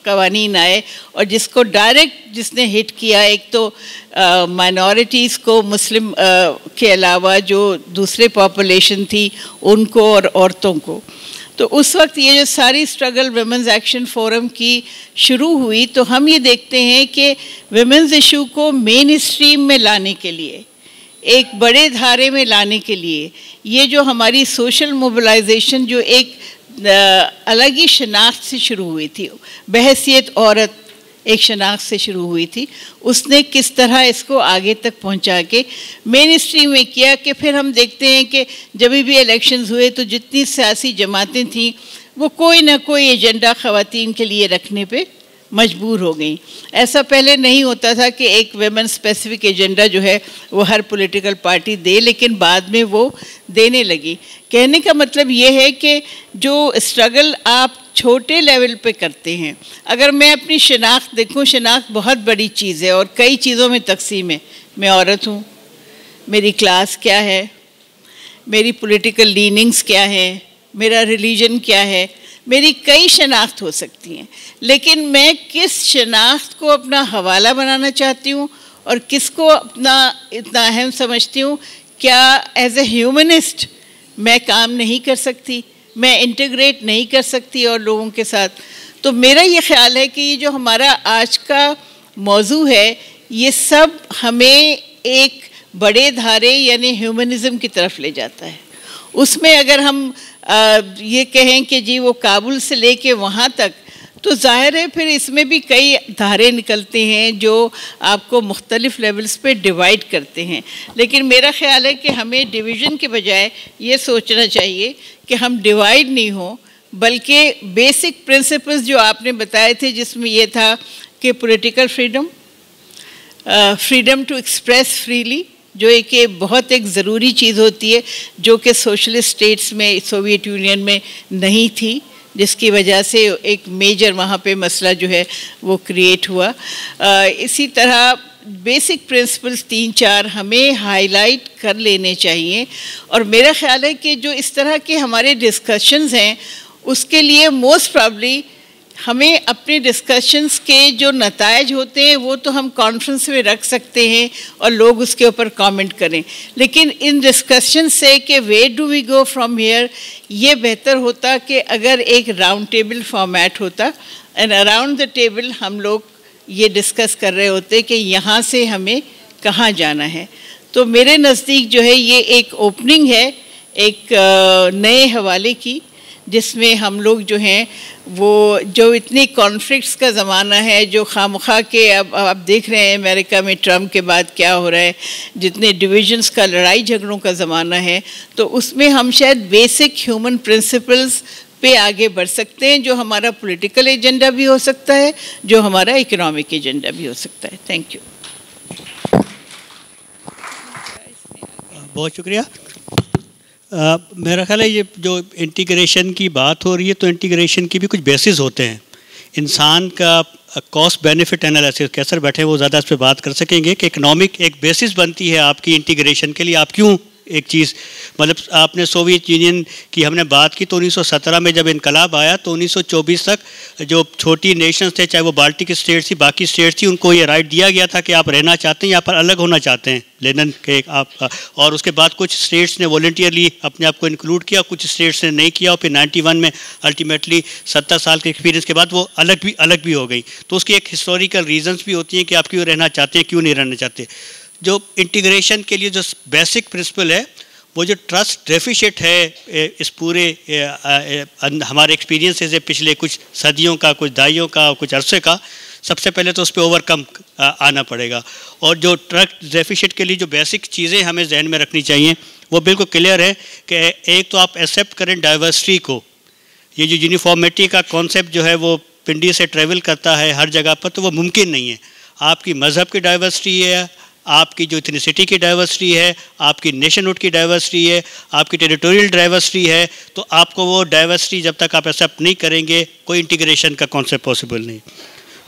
कवानीन आए और जिसको डायरेक्ट जिसने हिट किया एक तो माइनॉरिटीज़ को मुस्लिम आ, के अलावा जो दूसरे पॉपुलेशन थी उनको और औरतों को। तो उस वक्त ये जो सारी स्ट्रगल वेमेंस एक्शन फोरम की शुरू हुई तो हम ये देखते हैं कि वेमेंस इशू को मेन स्ट्रीम में लाने के लिए एक बड़े धारे में लाने के लिए ये जो हमारी सोशल मोबिलाइजेशन जो एक अलग ही शनाख्त से शुरू हुई थी। बहसीत औरत एक शनाख्त से शुरू हुई थी। उसने किस तरह इसको आगे तक पहुँचा के मेन स्ट्रीम में किया कि फिर हम देखते हैं कि जब भी इलेक्शंस हुए तो जितनी सियासी जमातें थीं, वो कोई ना कोई एजेंडा ख़वान के लिए रखने पे मजबूर हो गई। ऐसा पहले नहीं होता था कि एक वेमेन स्पेसिफिक एजेंडा जो है, वो हर पॉलिटिकल पार्टी दे, लेकिन बाद में वो देने लगी। कहने का मतलब ये है कि जो स्ट्रगल आप छोटे लेवल पे करते हैं, अगर मैं अपनी शनाख्त देखूँ, शनाख्त बहुत बड़ी चीज़ है और कई चीज़ों में तकसीम है। मैं औरत हूँ, मेरी क्लास क्या है, मेरी पॉलिटिकल लीनिंग्स क्या है, मेरा रिलीजन क्या है मेरी कई शनाख्त हो सकती हैं, लेकिन मैं किस शनाख्त को अपना हवाला बनाना चाहती हूँ और किसको अपना इतना अहम समझती हूँ? क्या एज ए ह्यूमनिस्ट मैं काम नहीं कर सकती, मैं इंटीग्रेट नहीं कर सकती और लोगों के साथ? तो मेरा ये ख्याल है कि ये जो हमारा आज का मौजू है, ये सब हमें एक बड़े धारे यानी ह्यूमनिज़म की तरफ़ ले जाता है। उसमें अगर हम ये कहें कि जी वो काबुल से लेके वहाँ तक तो ज़ाहिर है फिर इसमें भी कई धारे निकलते हैं जो आपको मुख्तलिफ़ लेवल्स पे डिवाइड करते हैं। लेकिन मेरा ख्याल है कि हमें डिवीज़न के बजाय ये सोचना चाहिए कि हम डिवाइड नहीं हों, बल्कि बेसिक प्रिंसिपल्स जो आपने बताए थे, जिसमें ये था कि political freedom freedom to express freely जो एक बहुत एक ज़रूरी चीज़ होती है जो कि सोशलिस्ट स्टेट्स में सोवियत यूनियन में नहीं थी जिसकी वजह से एक मेजर वहाँ पे मसला जो है वो क्रिएट हुआ। आ, इसी तरह बेसिक प्रिंसिपल्स तीन चार हमें हाईलाइट कर लेने चाहिए। और मेरा ख्याल है कि जो इस तरह के हमारे डिस्कशंस हैं उसके लिए मोस्ट प्रॉब्ली हमें अपने डिस्कशंस के जो नतज होते हैं, वो तो हम कॉन्फ्रेंस में रख सकते हैं और लोग उसके ऊपर कमेंट करें। लेकिन इन डिस्कशन से कि way do we go from here ये बेहतर होता कि अगर एक राउंड टेबल फॉर्मेट होता एंड अराउंड द टेबल हम लोग ये डिस्कस कर रहे होते कि यहाँ से हमें कहाँ जाना है। तो मेरे नज़दीक जो है, ये एक ओपनिंग है, एक नए हवाले की। जिसमें हम लोग जो हैं, वो, जो इतनी कॉन्फ्लिक्ट्स का ज़माना है, जो खामखा के अब आप देख रहे हैं अमेरिका में ट्रंप के बाद क्या हो रहा है, जितने डिविजन्स का, लड़ाई झगड़ों का ज़माना है तो उसमें हम शायद बेसिक ह्यूमन प्रिंसिपल्स पे आगे बढ़ सकते हैं, जो हमारा पॉलिटिकल एजेंडा भी हो सकता है, जो हमारा इकोनॉमिक एजेंडा भी हो सकता है। थैंक यू बहुत शुक्रिया। आ, मेरा ख्याल है ये जो इंटीग्रेशन की बात हो रही है तो इंटीग्रेशन की भी कुछ बेसिस होते हैं। इंसान का कॉस्ट बेनिफिट एनालिसिस कैसे बैठे वो ज़्यादा इस पर बात कर सकेंगे कि इकनॉमिक एक बेसिस बनती है आपकी इंटीग्रेशन के लिए। आप क्यों एक चीज़ मतलब आपने सोवियत यूनियन की हमने बात की तो 1917 में जब इनकलाब आया तो 1924 तक जो छोटी नेशंस थे, चाहे वो बाल्टिक स्टेट्स थी, बाकी स्टेट्स थी, उनको ये राइट दिया गया था कि आप रहना चाहते हैं या पर अलग होना चाहते हैं। लेनन के आप और उसके बाद कुछ स्टेट्स ने वॉल्टियरली अपने आप को इंक्लूड किया, कुछ स्टेट्स ने नहीं किया और फिर नाइन्टी में अल्टीमेटली सत्तर साल के एक्सपीरियंस के बाद वो अलग भी अलग भी हो गई। तो उसकी एक हिस्टोरिकल रीजन्स भी होती हैं कि आप क्यों रहना चाहते हैं, क्यों नहीं रहना चाहते। जो इंटीग्रेशन के लिए जो बेसिक प्रिंसिपल है, वो जो ट्रस्ट डेफिशिट है इस पूरे हमारे एक्सपीरियंस है पिछले कुछ सदियों का, कुछ दाइयों का, कुछ अरसे का, सबसे पहले तो उस पर ओवरकम आना पड़ेगा। और जो ट्रस्ट डेफिशिट के लिए जो बेसिक चीज़ें हमें जहन में रखनी चाहिए, वो बिल्कुल क्लियर है कि एक तो आप एक्सेप्ट करें डाइवर्सिटी को। ये जो यूनिफॉर्मिटी का कॉन्सेप्ट जो है, वो पिंडी से ट्रेवल करता है हर जगह पर तो वो मुमकिन नहीं है। आपकी मज़हब की डाइवर्सिटी है आपकी जो इथनिसिटी की डाइवर्सिटी है, आपकी नेशनहुड की डाइवर्सिटी है, आपकी टेरिटोरियल डाइवर्सिटी है तो आपको वो डाइवर्सिटी जब तक आप एक्सेप्ट नहीं करेंगे, कोई इंटीग्रेशन का कॉन्सेप्ट पॉसिबल नहीं।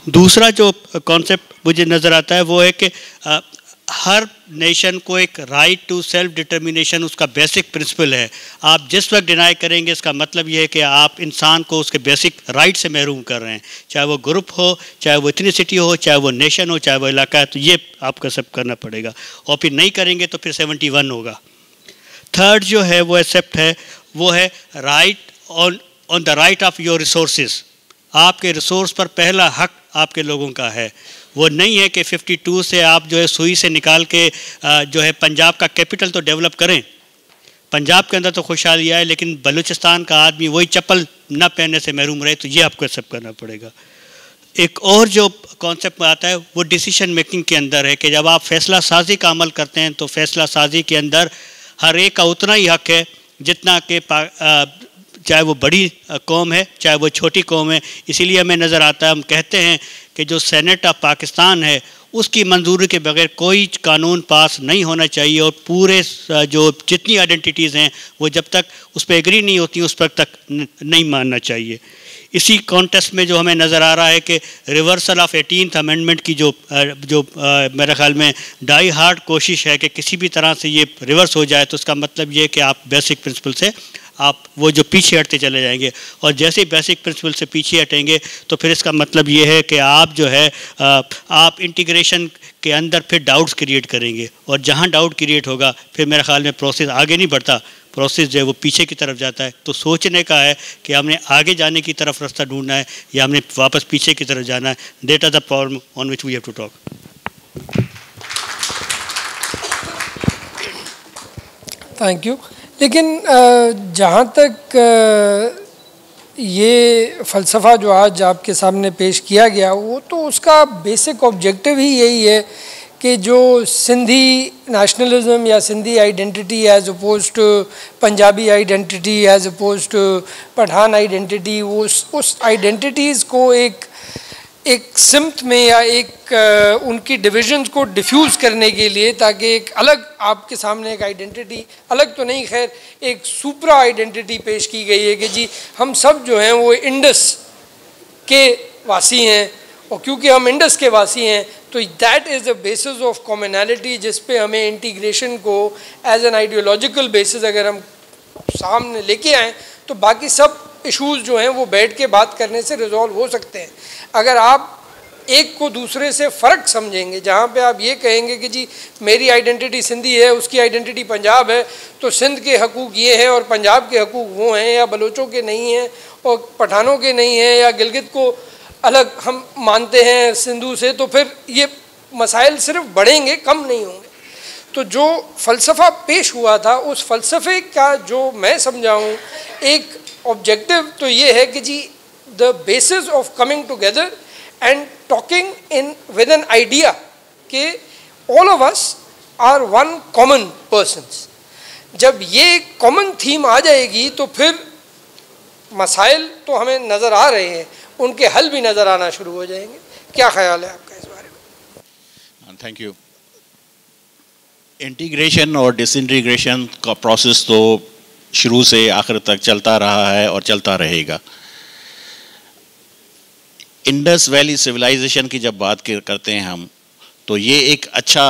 दूसरा जो कॉन्सेप्ट मुझे नज़र आता है, वो है कि हर नेशन को एक राइट टू सेल्फ डिटर्मिनेशन उसका बेसिक प्रिंसिपल है। आप जिस वक्त डिनाई करेंगे, इसका मतलब यह है कि आप इंसान को उसके बेसिक राइट से महरूम कर रहे हैं। चाहे वो ग्रुप हो, चाहे वो इतनी सिटी हो, चाहे वो नेशन हो, चाहे वो इलाका है तो ये आपको सब करना पड़ेगा। और फिर नहीं करेंगे तो फिर सेवेंटी वन होगा। थर्ड जो है, वो एक्सेप्ट है, वो है right on on the right of your resource आपके रिसोर्स पर पहला हक आपके लोगों का है। वो नहीं है कि 52 से आप जो है सुई से निकाल के जो है पंजाब का कैपिटल तो डेवलप करें। पंजाब के अंदर तो खुशहाली आए, लेकिन बलूचिस्तान का आदमी वही चप्पल न पहनने से महरूम रहे तो ये आपको एक्सेप्ट करना पड़ेगा। एक और जो कॉन्सेप्ट में आता है, वो डिसीशन मेकिंग के अंदर है कि जब आप फैसला साजी का अमल करते हैं तो फैसला साजी के अंदर हर एक का उतना ही हक है, जितना कि चाहे वो बड़ी कौम है, चाहे वो छोटी कौम है। इसीलिए हमें नज़र आता है, हम कहते हैं कि जो सेनेट ऑफ़ पाकिस्तान है, उसकी मंजूरी के बगैर कोई कानून पास नहीं होना चाहिए और पूरे जो जितनी आइडेंटिटीज़ हैं, वो जब तक उस पर एग्री नहीं होती, उस पर तक नहीं मानना चाहिए। इसी कॉन्टेस्ट में जो हमें नज़र आ रहा है कि रिवर्सल ऑफ़ एटीन अमेंडमेंट की जो जो मेरे ख्याल में डाई हार्ड कोशिश है कि किसी भी तरह से ये रिवर्स हो जाए तो उसका मतलब ये कि आप बेसिक प्रिंसिपल से आप वो जो पीछे हटते चले जाएँगे। और जैसे ही बेसिक प्रिंसिपल से पीछे हटेंगे तो फिर इसका मतलब ये है कि आप जो है आप इंटीग्रेशन के अंदर फिर डाउट्स क्रिएट करेंगे। और जहाँ डाउट क्रिएट होगा, फिर मेरे ख्याल में प्रोसेस आगे नहीं बढ़ता। प्रोसेस जो है वो पीछे की तरफ़ जाता है। तो सोचने का है कि हमने आगे जाने की तरफ़ रास्ता ढूंढना है, या हमने वापस पीछे की तरफ़ जाना है। That are the problem on which we have to talk thank you लेकिन जहाँ तक ये फ़लसफ़ा जो आज आपके सामने पेश किया गया, वो तो उसका बेसिक ऑब्जेक्टिव ही यही है कि जो सिंधी नेशनलिज्म या Sindhi identity as oppose to Punjabi identity as oppose to Pathan identity वो उस आइडेंटिटीज़ को एक एक सिमत में या एक उनकी डिविजन्स को डिफ्यूज़ करने के लिए ताकि एक अलग आपके सामने एक आइडेंटिटी, अलग तो नहीं, खैर, एक सुपरा आइडेंटिटी पेश की गई है कि जी हम सब जो हैं वो इंडस के वासी हैं और क्योंकि हम इंडस के वासी हैं तो that is the basis of commonality जिस पे हमें इंटीग्रेशन को एज एन आइडियोलॉजिकल बेसिस अगर हम सामने लेके आएँ तो बाकी सब इश्यूज़ जो हैं वो बैठ के बात करने से रिजॉल्व हो सकते हैं। अगर आप एक को दूसरे से फ़र्क समझेंगे, जहाँ पे आप ये कहेंगे कि जी, मेरी आइडेंटिटी सिंधी है, उसकी आइडेंटिटी पंजाब है तो सिंध के हकूक़ ये हैं और पंजाब के हकूक़ वो हैं, या बलोचों के नहीं हैं, और पठानों के नहीं हैं, या गिलगित को अलग हम मानते हैं सिंधु से तो फिर ये मसाइल सिर्फ़ बढ़ेंगे, कम नहीं होंगे। तो जो फ़लसफ़ा पेश हुआ था, उस फ़लसफ़े का जो मैं समझाऊँ, एक ऑब्जेक्टिव तो ये है कि जी the basis of coming together and talking in with an idea कि all of us are one common persons जब ये कॉमन थीम आ जाएगी तो फिर मसाइल तो हमें नज़र आ रहे हैं। उनके हल भी नज़र आना शुरू हो जाएँगे। क्या ख्याल है आपका इस बारे में? थैंक यू इंटीग्रेशन और डिसइंटीग्रेशन का प्रोसेस तो शुरू से आखिर तक चलता रहा है और चलता रहेगा। इंडस वैली सिविलाइजेशन की जब बात करते हैं हम तो ये एक अच्छा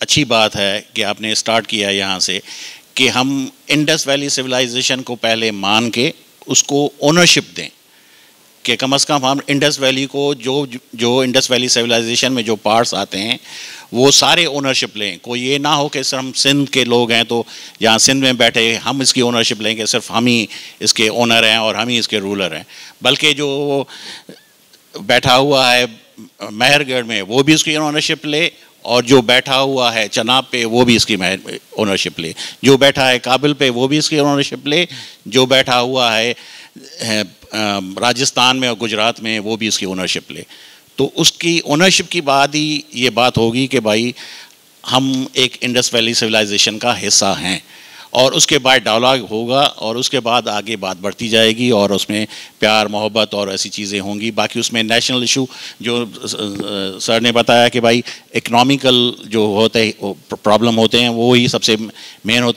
अच्छी बात है कि आपने स्टार्ट किया है यहाँ से कि हम इंडस वैली सिविलाइजेशन को पहले मान के उसको ओनरशिप दें। कि कम अज़ कम हम इंडस वैली को जो जो इंडस वैली सिविलाइजेशन में जो पार्ट्स आते हैं, वो सारे ओनरशिप लें। कोई ये ना हो कि सर हम सिंध के लोग हैं तो यहाँ सिंध में बैठे हम इसकी ओनरशिप लेंगे, सिर्फ़ हम ही इसके ओनर हैं और हम ही इसके रूलर हैं। बल्कि जो बैठा हुआ है, मेहरगढ़ में, वो भी उसकी ओनरशिप ले, और जो बैठा हुआ है चनाब पे, वो भी इसकी ओनरशिप ले। जो बैठा है काबिल पे, वो भी इसकी ओनरशिप ले। जो बैठा हुआ है राजस्थान में और गुजरात में, वो भी इसकी ओनरशिप ले। तो उसकी ओनरशिप की बाद ही, ये बात होगी कि भाई, हम एक इंडस वैली सिविलाइजेशन का हिस्सा हैं। और उसके बाद डायलॉग होगा और उसके बाद आगे बात बढ़ती जाएगी और उसमें प्यार, मोहब्बत और ऐसी चीज़ें होंगी। बाकी उसमें नेशनल इशू जो सर ने बताया कि भाई इकनॉमिकल जो होते प्रॉब्लम होते हैं, वो ही सबसे मेन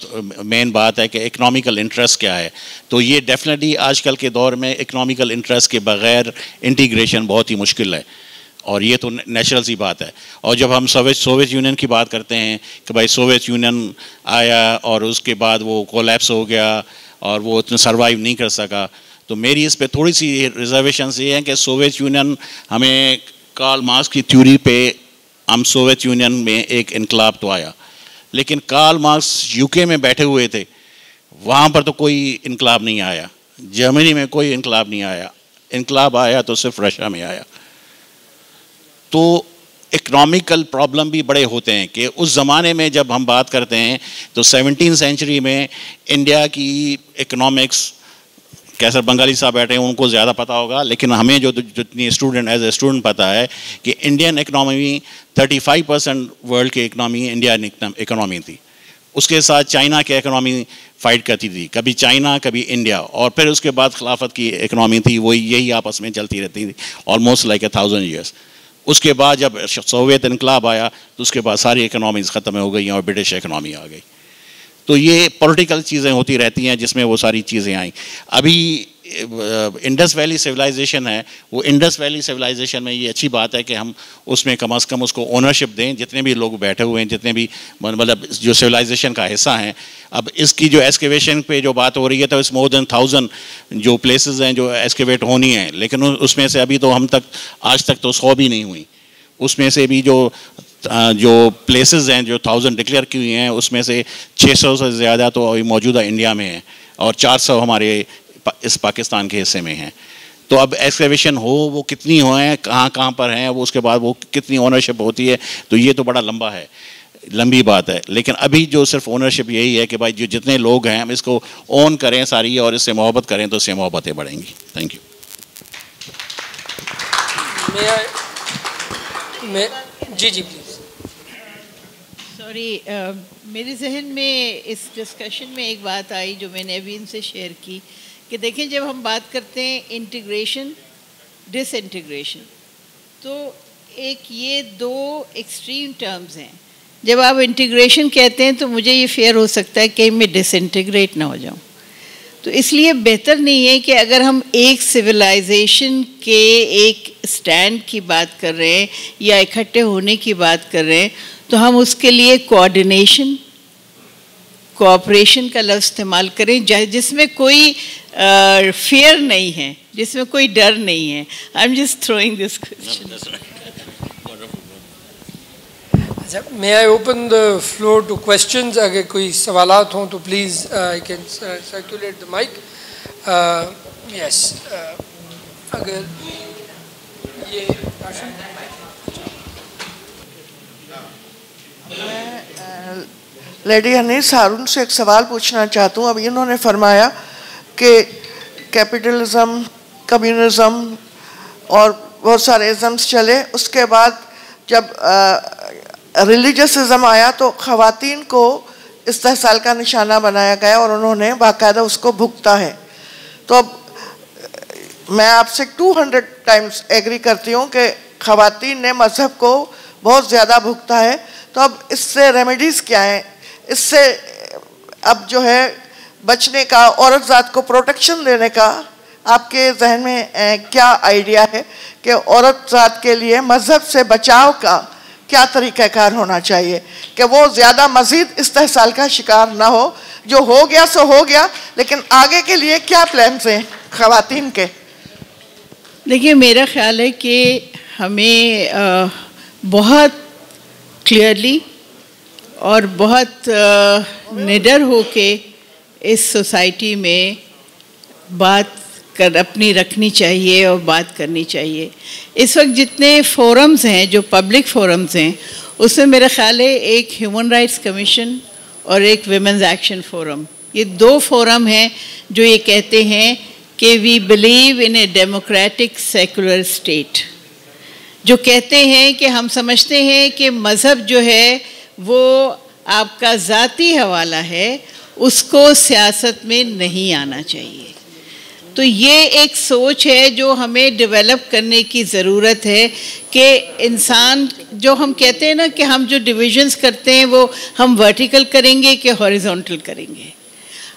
मेन बात है कि इकनॉमिकल इंटरेस्ट क्या है। तो ये डेफिनेटली आजकल के दौर में इकनॉमिकल इंटरेस्ट के बगैर इंटीग्रेशन बहुत ही मुश्किल है। और ये तो नेचुरल सी बात है। और जब हम सोवियत सोवियत यूनियन की बात करते हैं, कि भाई सोवियत यूनियन आया और उसके बाद वो कोलैप्स हो गया और वो उतना सर्वाइव नहीं कर सका तो मेरी इस पर थोड़ी सी रिजर्वेशन ये हैं कि सोवियत यूनियन हमें कार्ल मार्क्स की थ्योरी पे हम सोवियत यूनियन में एक इनकलाब तो आया। लेकिन कार्ल मार्क्स यूके में बैठे हुए थे, वहाँ पर तो कोई इनकलाब नहीं आया। जर्मनी में कोई इनकलाब नहीं आया। इनकलाब आया तो सिर्फ़ रशिया में आया। तो इकनॉमिकल प्रॉब्लम भी बड़े होते हैं कि उस ज़माने में जब हम बात करते हैं तो सेवनटीन सेंचुरी में इंडिया की इकनॉमिक्स कैसर बंगाली साहब बैठे हैं, उनको ज़्यादा पता होगा, लेकिन हमें जो जितनी स्टूडेंट एज ए स्टूडेंट पता है कि इंडियन इकनॉमी 35 परसेंट वर्ल्ड की इकनॉमी इंडियन इकनॉमी थी। उसके साथ चाइना की इकनॉमी फाइट करती थी, कभी चाइना कभी इंडिया और फिर उसके बाद खिलाफत की इकनॉमी थी वही यही आपस में चलती रहती थी almost like a thousand years उसके बाद जब सोवियत इनकलाब आया तो उसके बाद सारी इकनॉमीज़ ख़त्म हो गई और ब्रिटिश इकनॉमी आ गई। तो ये पॉलिटिकल चीज़ें होती रहती हैं जिसमें वो सारी चीज़ें आई। अभी इंडस वैली सिविलाइजेशन है, वो इंडस वैली सिविलाइजेशन में ये अच्छी बात है कि हम उसमें कम अज़ कम उसको ओनरशिप दें, जितने भी लोग बैठे हुए हैं, जितने भी मतलब जो सिविलाइजेशन का हिस्सा हैं। अब इसकी जो एस्केवेशन पे जो बात हो रही है तो इस मोर देन थाउज़ेंड जो प्लेसेस हैं जो एस्केवेट होनी है, लेकिन उसमें से अभी तो हम तक, आज तक तो सौ भी नहीं हुई। उसमें से भी जो जो प्लेसेस हैं, जो थाउज़ेंड डिक्लेयर की हुई हैं, उसमें से 600 से ज़्यादा तो अभी मौजूदा इंडिया में है, और 400 हमारे इस पाकिस्तान के हिस्से में हैं। तो अब एक्सकेवेशन हो वो कितनी हो हैं कहाँ कहाँ पर हैं वो उसके बाद वो कितनी ओनरशिप होती है तो ये तो बड़ा लंबा है लंबी बात है। लेकिन अभी जो सिर्फ़ ओनरशिप यही है कि भाई जो जितने लोग हैं हम इसको ओन करें सारी और इससे मोहब्बत करें तो इससे मोहब्बतें बढ़ेंगी। थैंक यू मैं जी जी प्लीज़ सॉरी uh, मेरे जहन में इस डिस्कशन में एक बात आई जो मैंने अभी इनसे शेयर की। कि देखें, जब हम बात करते हैं इंटीग्रेशन डिसइंटीग्रेशन तो एक ये दो एक्सट्रीम टर्म्स हैं। जब आप इंटीग्रेशन कहते हैं तो मुझे ये फेयर हो सकता है कि मैं डिसइंटीग्रेट ना हो जाऊँ। तो इसलिए बेहतर नहीं है कि अगर हम एक सिविलाइजेशन के एक स्टैंड की बात कर रहे हैं या इकट्ठे होने की बात कर रहे हैं तो हम उसके लिए कोऑर्डिनेशन कोऑपरेशन का लफ्ज़ इस्तेमाल करें जिसमें कोई फियर नहीं है जिसमें कोई डर नहीं है। I am just throwing this question may I open the floor to question अगर कोई सवाल हों तो please I can circulate the mic yes अगर ये लेडी हनीस हारून से एक सवाल पूछना चाहता हूँ। अभी इन्होंने फरमाया कि कैपिटलिज्म कम्युनिज्म और बहुत सारे इज़म्स चले। उसके बाद जब रिलीजसिज्म आया तो ख़वातीन को इस्तेसाल का निशाना बनाया गया और उन्होंने बाकायदा उसको भुगता है। तो अब मैं आपसे 200 टाइम्स एग्री करती हूँ कि ख़वातीन ने मज़हब को बहुत ज़्यादा भुगता है। तो अब इससे रेमेडीज़ क्या हैं? इससे, अब जो है बचने का औरत ज़ात को प्रोटेक्शन देने का आपके जहन में क्या आइडिया है कि औरत ज़ात के लिए मज़हब से बचाव का क्या तरीक़ाकार होना चाहिए? कि वो ज़्यादा मज़ीद इस्तेसाल का शिकार ना हो। जो हो गया सो हो गया लेकिन आगे के लिए क्या प्लान हैं खातन के? देखिए मेरा ख्याल है कि हमें आ, बहुत क्लियरली और बहुत निडर हो के इस सोसाइटी में बात कर, अपनी रखनी चाहिए और बात करनी चाहिए। इस वक्त जितने फोरम्स हैं, जो पब्लिक फोरम्स हैं, उसमें मेरा ख्याल है एक ह्यूमन राइट्स कमीशन और एक वेमेंस एक्शन फोरम ये दो फोरम हैं जो ये कहते हैं कि we believe in a democratic secular state जो कहते हैं कि हम समझते हैं कि मज़हब जो है, वो आपका ज़ाती हवाला है उसको सियासत में नहीं आना चाहिए। तो ये एक सोच है जो हमें डेवलप करने की ज़रूरत है कि इंसान जो हम कहते हैं ना कि हम जो डिविजन्स करते हैं वो हम वर्टिकल करेंगे कि हॉरिजॉन्टल करेंगे।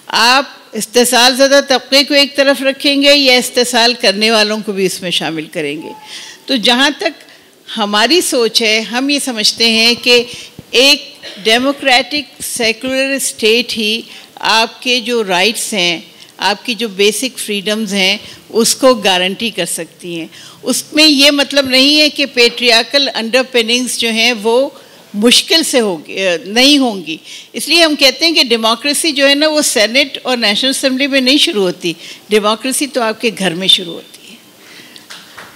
आप इस्तेसाल ज़्यादा तबके को एक तरफ़ रखेंगे या इस्तेसाल करने वालों को भी इसमें शामिल करेंगे। तो जहाँ तक हमारी सोच है, हम ये समझते हैं कि एक डेमोक्रेटिक सेकुलर स्टेट ही आपके जो राइट्स हैं, आपकी जो बेसिक फ्रीडम्स हैं, उसको गारंटी कर सकती हैं। उसमें ये मतलब नहीं है कि पेट्रियाकल अंडरपिनिंग्स जो हैं, वो मुश्किल से होगी नहीं होंगी। इसलिए हम कहते हैं कि डेमोक्रेसी जो है ना, वो सेनेट और नेशनल असम्बली में नहीं शुरू होती। डेमोक्रेसी तो आपके घर में शुरू होती है।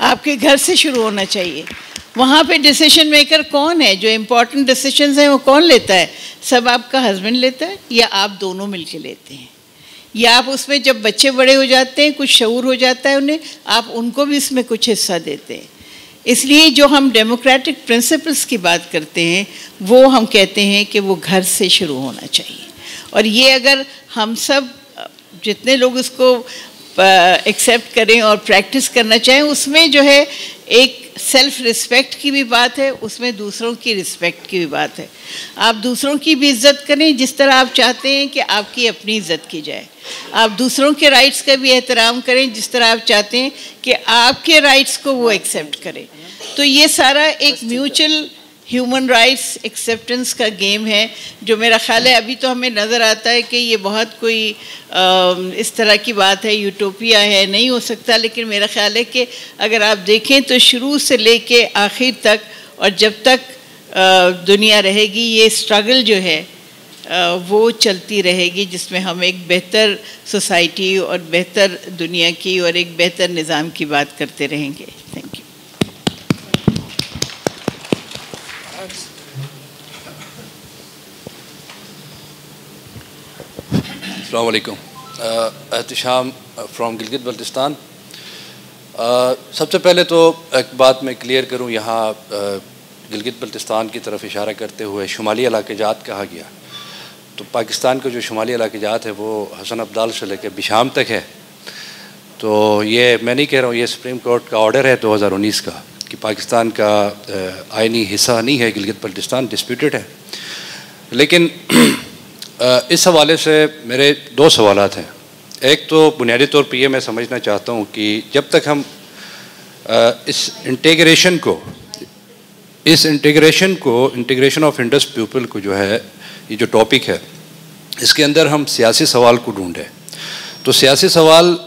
आपके घर से शुरू होना चाहिए। वहाँ पे डिसीज़न मेकर कौन है? जो इम्पोर्टेंट डिसीज़न हैं, वो कौन लेता है? सब आपका हस्बैंड लेता है या आप दोनों मिलके लेते हैं? या आप उसमें जब बच्चे बड़े हो जाते हैं, कुछ शूर हो जाता है उन्हें, आप उनको भी इसमें कुछ हिस्सा देते हैं। इसलिए जो हम डेमोक्रेटिक प्रिंसिपल्स की बात करते हैं, वो हम कहते हैं कि वो घर से शुरू होना चाहिए। और ये अगर हम सब, जितने लोग इसको एक्सेप्ट करें और प्रैक्टिस करना चाहें, उसमें जो है एक सेल्फ रिस्पेक्ट की भी बात है उसमें दूसरों की रिस्पेक्ट की भी बात है। आप दूसरों की भी इज़्ज़त करें जिस तरह आप चाहते हैं कि आपकी अपनी इज़्ज़त की जाए। आप दूसरों के राइट्स का भी एहतराम करें जिस तरह आप चाहते हैं कि आपके राइट्स को वो एक्सेप्ट करें। तो ये सारा एक म्यूचुअल ह्यूमन राइट्स एक्सेप्टेंस का गेम है जो मेरा ख्याल है अभी तो हमें नज़र आता है कि ये बहुत कोई आ, इस तरह की बात है यूटोपिया है नहीं हो सकता लेकिन मेरा ख्याल है कि अगर आप देखें तो शुरू से लेके आखिर तक और जब तक आ, दुनिया रहेगी ये स्ट्रगल जो है आ, वो चलती रहेगी जिसमें हम एक बेहतर सोसाइटी और बेहतर दुनिया की और एक बेहतर निज़ाम की बात करते रहेंगे। थैंक अलकुम एहतशाम फ्राम गिलगित बल्तिस्तान सबसे पहले तो एक बात मैं क्लियर करूँ यहाँ गिलगित बल्तिस्तान की तरफ़ इशारा करते हुए शुमाली इलाके जात कहा गया तो पाकिस्तान का जो शुमाली इलाके जात है वो हसन अब्दाल से लेकर बिशाम तक है तो ये मैं नहीं कह रहा हूँ ये सुप्रीम कोर्ट का ऑर्डर है 2019 का कि पाकिस्तान का आइनी हिस्सा नहीं है गिलगित बल्तिस्तान डिस्प्यूटेड है लेकिन इस हवाले से मेरे दो सवाल हैं। एक तो बुनियादी तौर पर यह मैं समझना चाहता हूँ कि जब तक हम इस इंटीग्रेशन को, इस इंटीग्रेशन को इंटीग्रेशन ऑफ़ इंडस पीपल को जो है, ये जो टॉपिक है, इसके अंदर हम सियासी सवाल को ढूंढें। तो सियासी सवाल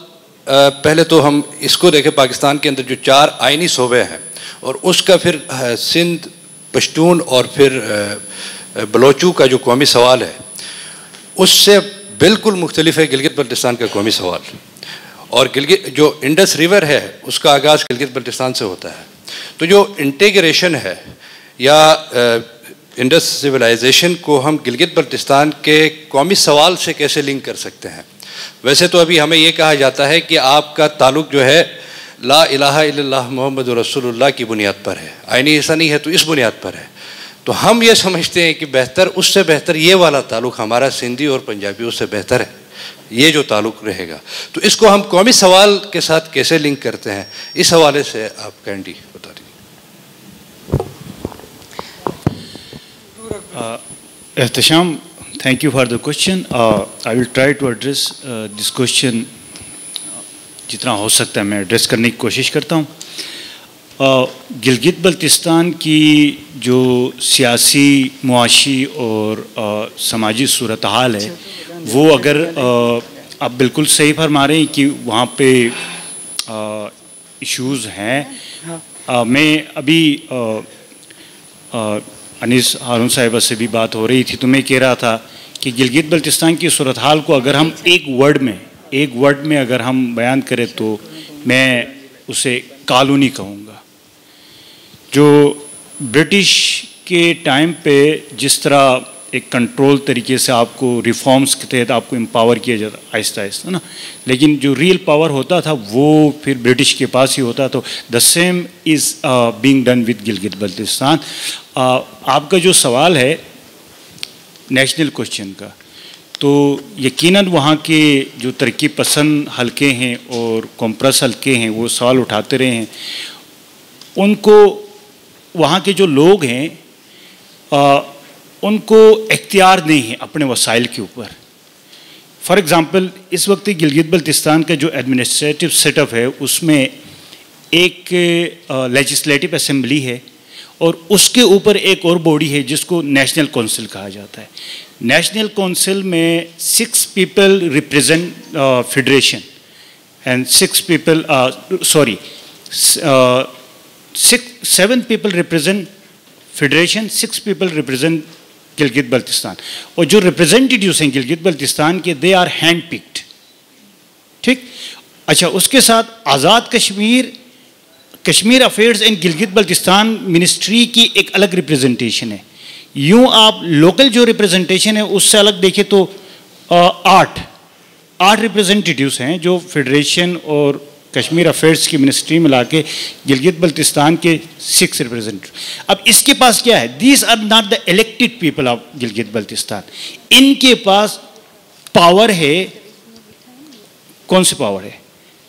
पहले तो हम इसको देखें, पाकिस्तान के अंदर जो चार आइनी शोबे हैं, और उसका फिर सिंध, पश्तून और फिर बलोचू का जो कौमी सवाल है उससे बिल्कुल मुख्तलिफ़ है गिलगित बल्तिस्तान का कौमी सवाल। और गिलगित जो इंडस रिवर है, उसका आगाज़ गिलगित बल्तिस्तान से होता है। तो जो इंटीग्रेशन है, या इंडस सिविलाइजेशन को हम गिलगित बल्तिस्तान के कौमी सवाल से कैसे लिंक कर सकते हैं? वैसे तो अभी हमें ये कहा जाता है कि आपका ताल्लुक जो है, ला इल्लल्लाह मोहम्मद रसूलुल्लाह की बुनियाद पर है। आइनी ऐसा नहीं है तो इस बुनियाद पर है। तो हम ये समझते हैं कि बेहतर, उससे बेहतर ये वाला ताल्लुक हमारा सिंधी और पंजाबी उससे बेहतर है। ये जो ताल्लुक रहेगा। तो इसको हम कौमी सवाल के साथ कैसे लिंक करते हैं, इस हवाले से आप कैंडी बता दीजिए। Ehtesham thank you for the question I will try to address this question जितना हो सकता है मैं एड्रेस करने की कोशिश करता हूँ। गिलगित बल्तिस्तान की जो सियासी मुआशी और समाजी सूरत हाल है वो अगर आप बिल्कुल सही फरमा रहे हैं कि वहाँ पे इश्यूज़ हैं। आ, मैं अभी अनीस हारून साहिबा से भी बात हो रही थी तो मैं कह रहा था कि गिलगित बल्तिस्तान की सूरत हाल को अगर हम एक वर्ड में एक वर्ड में अगर हम बयान करें तो मैं उसे कॉलोनी कहूँगा। जो ब्रिटिश के टाइम पे जिस तरह एक कंट्रोल तरीके से आपको रिफॉर्म्स के तहत आपको एम्पावर किया जाता आहिस्ता आहिस्ता ना? लेकिन जो रियल पावर होता था, वो फिर ब्रिटिश के पास ही होता। तो the same is being done with Gilgit Baltistan आपका जो सवाल है नेशनल क्वेश्चन का तो यकीनन वहाँ के जो तरक्की पसंद हल्के हैं और कॉम्प्रेस हल्के हैं, वो सवाल उठाते रहे हैं। उनको वहाँ के जो लोग हैं आ, उनको इख्तियार नहीं है अपने वसाइल के ऊपर। फॉर एग्ज़ाम्पल इस वक्त गिलगित बल्तिस्तान का जो एडमिनिस्ट्रेटिव सेटअप है उसमें एक लेजिस्लेटिव असम्बली है और उसके ऊपर एक और बॉडी है जिसको नेशनल काउंसिल कहा जाता है। नेशनल काउंसिल में six people represent federation and six people sorry six seven people represent federation six people represent Gilgit Baltistan और जो रिप्रेजेंटेटिव्स हैं गिलगित बल्तिस्तान के दे आर हैंड पिक्ड ठीक? अच्छा उसके साथ Azad Kashmir Kashmir affairs and Gilgit Baltistan ministry की एक अलग रिप्रेजेंटेशन है। यूँ आप लोकल जो रिप्रेजेंटेशन है, उससे अलग देखें तो आठ आठ रिप्रेजेंटेटिव्स हैं जो फेडरेशन और कश्मीर अफेयर्स की मिनिस्ट्री में लाके गिलगित बल्तिस्तान के सिक्स रिप्रेजेंटेटिव अब इसके पास क्या है? These are not the elected people of Gilgit Baltistan. इनके पास पावर है। कौन सी पावर है?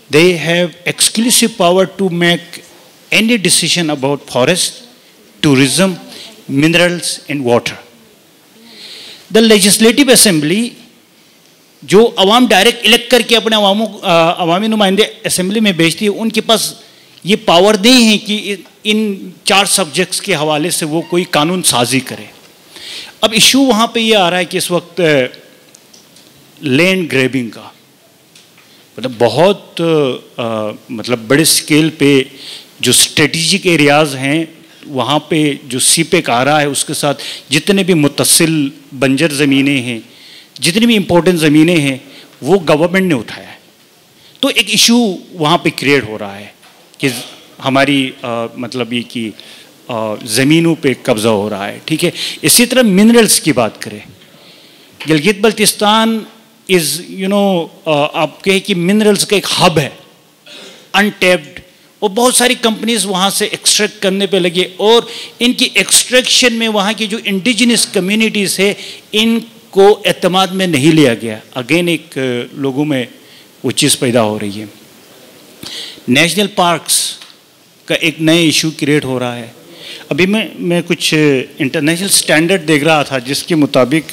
They have exclusive power to make any decision about forest tourism minerals and water the legislative assembly जो अवाम डायरेक्ट इलेक्ट करके अपने अवामों अवामी नुमाइंदे असम्बली में भेजती है उनके पास ये पावर नहीं है कि इन चार सब्जेक्ट्स के हवाले से वो कोई कानून साजी करे। अब इशू वहाँ पे ये आ रहा है कि इस वक्त लैंड ग्रेबिंग का मतलब बहुत आ, मतलब बड़े स्केल पे जो स्ट्रेटिजिक एरियाज़ हैं वहाँ पे जो सी पेक आ रहा है उसके साथ जितने भी मुतसिल बंजर ज़मीनें हैं जितनी भी इम्पोर्टेंट ज़मीनें हैं वो गवर्नमेंट ने उठाया है। तो एक इशू वहाँ पे क्रिएट हो रहा है कि हमारी आ, मतलब ये कि ज़मीनों पे कब्ज़ा हो रहा है ठीक है? इसी तरह मिनरल्स की बात करें। Gilgit Baltistan is you know आप कहें कि मिनरल्स का एक हब है। अनटेप्ड और बहुत सारी कंपनीज़ वहाँ से एक्सट्रैक्ट करने पे लगे और इनकी एक्सट्रैक्शन में वहाँ की जो इंडिजिनस कम्युनिटीज़ है इन को एतमाद में नहीं लिया गया। अगेन एक लोगों में वो चीज़ पैदा हो रही है। नेशनल पार्क्स का एक नए इशू क्रिएट हो रहा है। अभी मैं मैं कुछ इंटरनेशनल स्टैंडर्ड देख रहा था, जिसके मुताबिक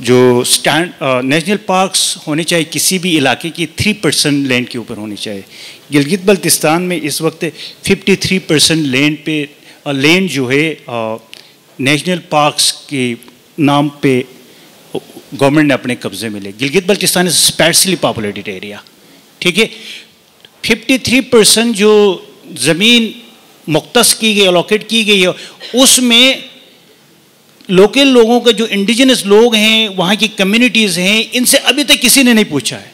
जो स्टैंड नेशनल पार्क्स होने चाहिए किसी भी इलाके की थ्री परसेंट लैंड के ऊपर होनी चाहिए। गिलगित बल्तिस्तान में इस वक्त फिफ्टी थ्री परसेंट लैंड पे लैंड जो है नेशनल पार्क्स के नाम पे गवर्नमेंट ने अपने कब्जे में ले। Gilgit Baltistan is specially populated area ठीक है? 53 परसेंट जो ज़मीन मुख्त की गई अलोकेट की गई है, उसमें लोकल लोगों का जो इंडिजिनस लोग हैं, वहाँ की कम्युनिटीज़ हैं, इनसे अभी तक किसी ने नहीं पूछा है।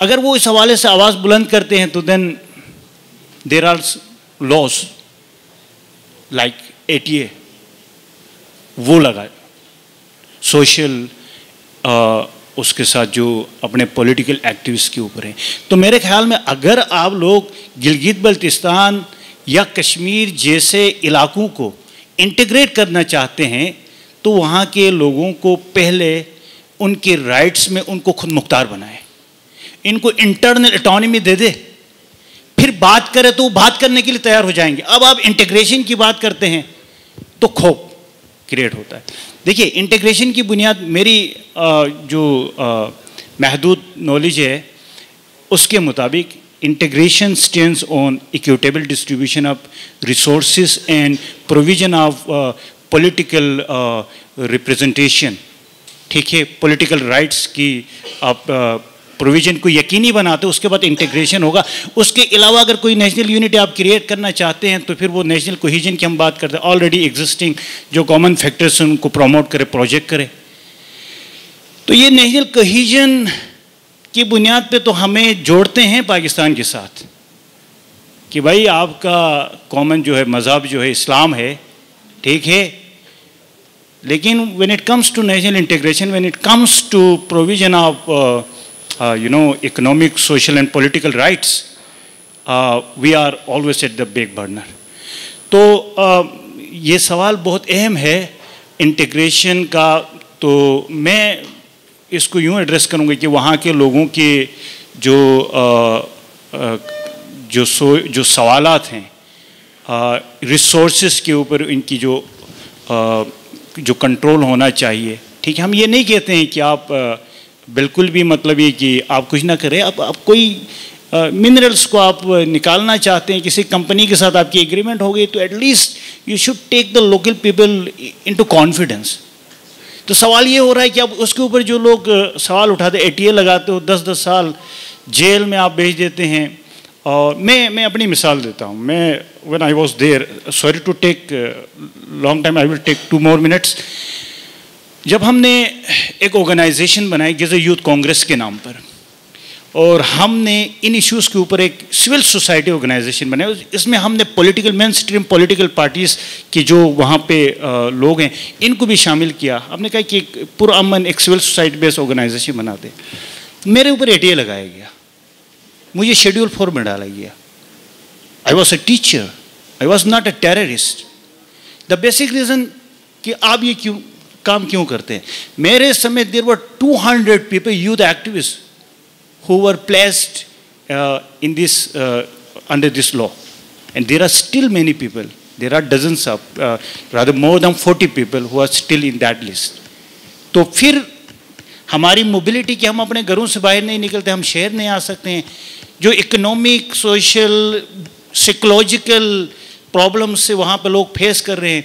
अगर वो इस हवाले से आवाज़ बुलंद करते हैं तो then there are laws like ATA, वो लगाए। सोशल उसके साथ जो अपने पॉलिटिकल एक्टिविस्ट के ऊपर हैं। तो मेरे ख्याल में अगर आप लोग गिलगित बल्तिस्तान या कश्मीर जैसे इलाकों को इंटीग्रेट करना चाहते हैं तो वहाँ के लोगों को पहले उनके राइट्स में उनको खुद मुख्तार बनाए। इनको इंटरनल इटोनमी दे दे। फिर बात करें तो वो बात करने के लिए तैयार हो जाएँगे। अब आप इंटीग्रेशन की बात करते हैं। तो खोप क्रिएट होता है। देखिए इंटीग्रेशन की बुनियाद मेरी जो महदूद नॉलेज है, उसके मुताबिक integration stands on equitable distribution of resources and provision of political representation ठीक है? पॉलिटिकल राइट्स की आप प्रोविज़न को यकीनी बनाते उसके बाद इंटीग्रेशन होगा। उसके अलावा अगर कोई नेशनल यूनिटी आप क्रिएट करना चाहते हैं तो फिर वो नेशनल कोहिजन की हम बात करते हैं। ऑलरेडी एग्जिस्टिंग जो कॉमन फैक्टर्स हैं, उनको प्रमोट करें प्रोजेक्ट करें। तो ये नेशनल कोहिजन की बुनियाद पे तो हमें जोड़ते हैं पाकिस्तान के साथ कि भाई आपका कॉमन जो है, मज़हब जो है, इस्लाम है, ठीक है। लेकिन when it comes to national integration when it comes to provision of you know economic social and political rights we are always at the back burner तो uh, ये सवाल बहुत अहम है इंटीग्रेशन का। तो मैं इसको यूँ एड्रेस करूँगा कि वहाँ के लोगों के जो आ, आ, जो सो जो सवालात हैं रिसोर्सेज के ऊपर इनकी जो आ, जो कंट्रोल होना चाहिए। ठीक है हम ये नहीं कहते हैं कि आप आ, बिल्कुल भी मतलब ये कि आप कुछ ना करें। आप आप कोई मिनरल्स को आप निकालना चाहते हैं, किसी कंपनी के साथ आपकी एग्रीमेंट हो गई तो at least you should take the local people into confidence तो सवाल ये हो रहा है कि अब उसके ऊपर जो लोग सवाल उठाते ए टी लगाते हो दस दस साल जेल में आप भेज देते हैं। और मैं मैं अपनी मिसाल देता हूँ। मैं when I was there sorry to take long time I will take two more minutes जब हमने एक ऑर्गेनाइजेशन बनाई जैसे यूथ कांग्रेस के नाम पर, और हमने इन इश्यूज़ के ऊपर एक सिविल सोसाइटी ऑर्गेनाइजेशन बनाया इसमें हमने political mainstream political parties के जो वहाँ पे लोग हैं, इनको भी शामिल किया। हमने कहा कि पूरा अमन एक सिविल सोसाइटी बेस्ड ऑर्गेनाइजेशन बना दे। मेरे ऊपर एटीए लगाया गया। मुझे शेड्यूल फोर में डाला गया। I was a teacher I was not a terrorist the basic reason कि आप ये क्यों काम क्यों करते हैं मेरे समय there were two hundred people youth activist in this, uh, under this law. And there are still many people, there are dozens of, uh, rather more than 40 people who are still in that list. तो फिर हमारी mobility कि हम अपने घरों से बाहर नहीं निकलते हम शहर नहीं आ सकते हैं जो इकोनॉमिक सोशल साइकोलॉजिकल प्रॉब्लम से वहाँ पर लोग फेस कर रहे हैं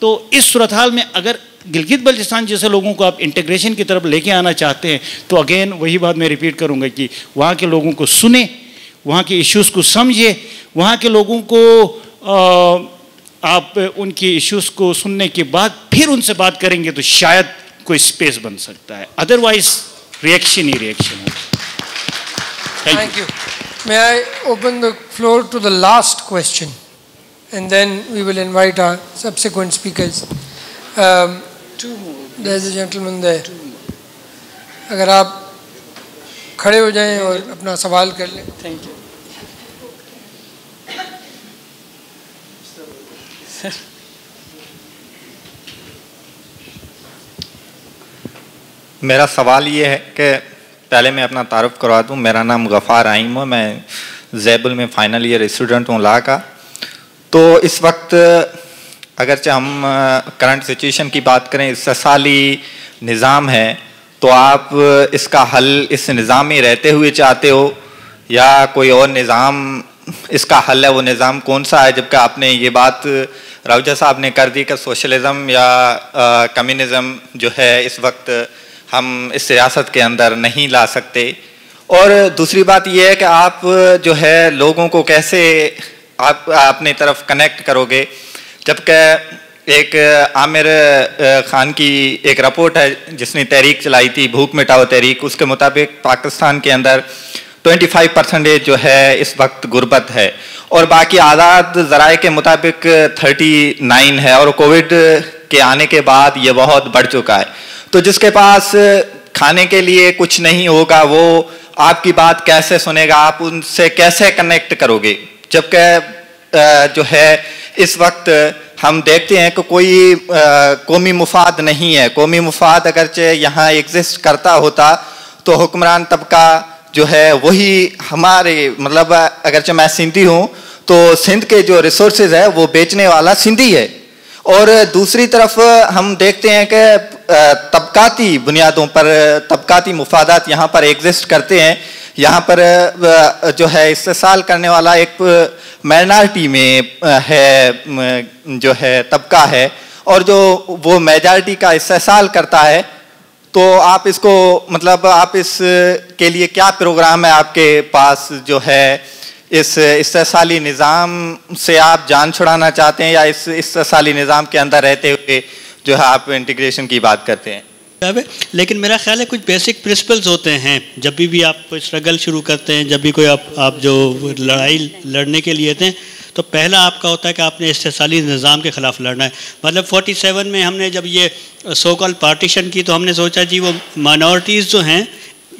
तो इस सूरत हाल में अगर गिलगित बल्चिस्तान जैसे लोगों को आप इंटीग्रेशन की तरफ़ लेके आना चाहते हैं तो अगेन वही बात मैं रिपीट करूँगा कि वहाँ के लोगों को सुने वहाँ के इश्यूज़ को समझे वहाँ के लोगों को आ, आप उनके इश्यूज़ को सुनने के बाद फिर उनसे बात करेंगे तो शायद कोई स्पेस बन सकता है। अदरवाइज़ रिएक्शन ही रिएक्शन है thank you may I open the floor to the last question and then we will invite our subsequent speakers. Um, a gentleman there. अगर आप खड़े हो जाएँ और अपना सवाल कर लें। थैंक यू मेरा सवाल ये है कि पहले मैं अपना तारुफ करवा दूँ। मेरा नाम गफ़ार आइम है। मैं जैबुल में फ़ाइनल ईयर स्टूडेंट हूँ ला का। तो इस वक्त अगरचे हम करंट सिचुएशन की बात करें इससाली निज़ाम है तो आप इसका हल इस निज़ाम में रहते हुए चाहते हो, या कोई और निज़ाम, इसका हल है वो निज़ाम कौन सा है, जबकि आपने ये बात राउजा साहब ने कर दी कि सोशलिज़म या कम्युनिज़म जो है, इस वक्त हम इस सियासत के अंदर नहीं ला सकते। और दूसरी बात यह है कि आप जो है, लोगों को कैसे आप, अपनी तरफ़ कनेक्ट करोगे जबकि एक, आमिर खान की एक रिपोर्ट है, जिसने तहरीक चलाई थी, भूख मिटाओ तहरीक। उसके मुताबिक पाकिस्तान के अंदर 25 परसेंटेज जो है, इस वक्त गुर्बत है। और बाकी आज़ाद ज़राए के मुताबिक 39 है, और कोविड के आने के बाद ये बहुत बढ़ चुका है। तो जिसके पास खाने के लिए कुछ नहीं होगा, वो आपकी बात कैसे सुनेगा, आप उनसे कैसे कनेक्ट करोगे? जबकि जो है, इस वक्त हम देखते हैं कि कोई कौमी मुफाद नहीं है। कौमी मुफाद अगरचे यहाँ एग्जिस्ट करता होता तो हुक्मरान तबका जो है, वही हमारे मतलब अगरचे मैं सिंधी हूँ तो सिंध के जो रिसोर्सेज है, वो बेचने वाला सिंधी है। और दूसरी तरफ़ हम देखते हैं कि तबकाती बुनियादों पर, तबकाती मुफादात यहाँ पर एग्जिस्ट करते हैं। यहाँ पर जो है इस्तेसाल करने वाला एक माइनॉरिटी में है जो है, तबका है। और जो वो मेजॉरिटी का इस्तेसाल करता है तो आप इसको मतलब आप इस के लिए क्या प्रोग्राम है आपके पास, जो है, इस इस्तेसाली निज़ाम से आप जान छुड़ाना चाहते हैं या इस इस्तेसाली निज़ाम के अंदर रहते हुए जो है आप इंटीग्रेशन की बात करते हैं? है, लेकिन मेरा ख्याल है कुछ बेसिक प्रिंसिपल्स होते हैं। जब भी भी आप कोई स्ट्रगल शुरू करते हैं, जब भी कोई आप आप जो लड़ाई लड़ने के लिए थे तो पहला आपका होता है कि आपने इस्तेसाली निज़ाम के ख़िलाफ़ लड़ना है। मतलब 47 में हमने जब ये सो कॉल पार्टीशन की तो हमने सोचा जी वो माइनॉरिटीज़ जो हैं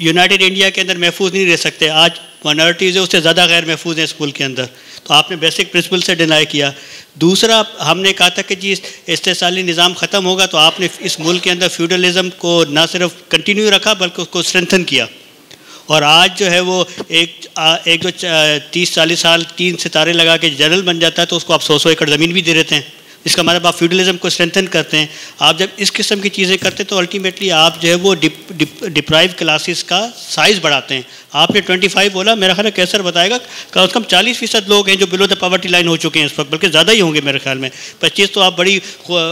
यूनाइटेड इंडिया के अंदर महफूज नहीं रह सकते। आज माइनॉरिटीज़ है, उससे ज़्यादा गैर महफूज हैं स्कूल के अंदर। तो आपने बेसिक प्रिंसिपल से डिनाई किया। दूसरा हमने कहा था कि जी इस्तेसाली निज़ाम ख़त्म होगा तो आपने इस मुल्क के अंदर फ्यूडलिज़म को ना सिर्फ़ कंटिन्यू रखा बल्कि उसको स्ट्रेंथन किया। और आज जो है वो एक आ, एक जो तीस चालीस साल तीन सितारे लगा के जनरल बन जाता है तो उसको आप सौ सौ एकड़ ज़मीन भी दे देते हैं। इसका मतलब आप फ्यूडलिज्म को स्ट्रेंथन करते हैं। आप जब इस किस्म की चीज़ें करते हैं तो अल्टीमेटली आप जो है वो डिप, डिप, डिप्राइव क्लासेस का साइज़ बढ़ाते हैं। आपने 25 बोला मेरा ख्याल कैसर बताएगा कम से कम 40 फ़ीसद लोग हैं जो बिलो द पावर्टी लाइन हो चुके हैं इस वक्त बल्कि ज़्यादा ही होंगे मेरे ख्याल में। पच्चीस तो आप बड़ी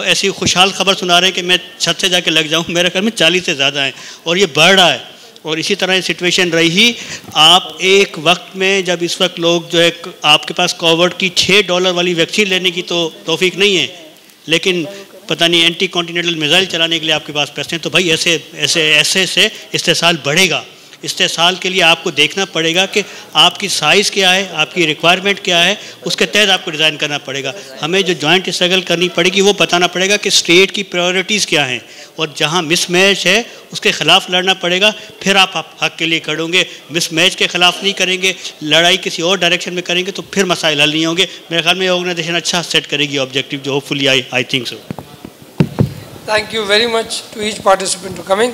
ऐसी खुशहाल खबर सुना रहे हैं कि मैं छत से जाके लग जाऊँ मेरे ख्याल में चालीस से ज़्यादा हैं। और ये बढ़ रहा है। और इसी तरह सिचुएशन रही आप एक वक्त में जब इस वक्त लोग जो है, आपके पास कोविड की छः डॉलर वाली वैक्सीन लेने की तो तोफीक नहीं है। लेकिन पता नहीं एंटी कॉन्टीनेंटल मिज़ाइल चलाने के लिए आपके पास पैसे हैं तो भाई ऐसे ऐसे ऐसे से इस्तेसाल बढ़ेगा। इस्तेसाल के लिए आपको देखना पड़ेगा कि आपकी साइज़ क्या है आपकी रिक्वायरमेंट क्या है उसके तहत आपको डिज़ाइन करना पड़ेगा। हमें जो जॉइंट स्ट्रगल करनी पड़ेगी वो बताना पड़ेगा कि स्टेट की प्रायोरिटीज़ क्या हैं। और जहाँ मिसमैच है उसके ख़िलाफ़ लड़ना पड़ेगा फिर आप, हक के लिए खड़ोगे। मिसमैच के ख़िलाफ़ नहीं करेंगे लड़ाई किसी और डायरेक्शन में करेंगे तो फिर मसाइल हल नहीं होंगे। मेरे ख्याल में ऑर्गेनाइजेशन अच्छा सेट करेगी ऑब्जेक्टिव जो hopefully I I think so Thank you very much to each participant for coming.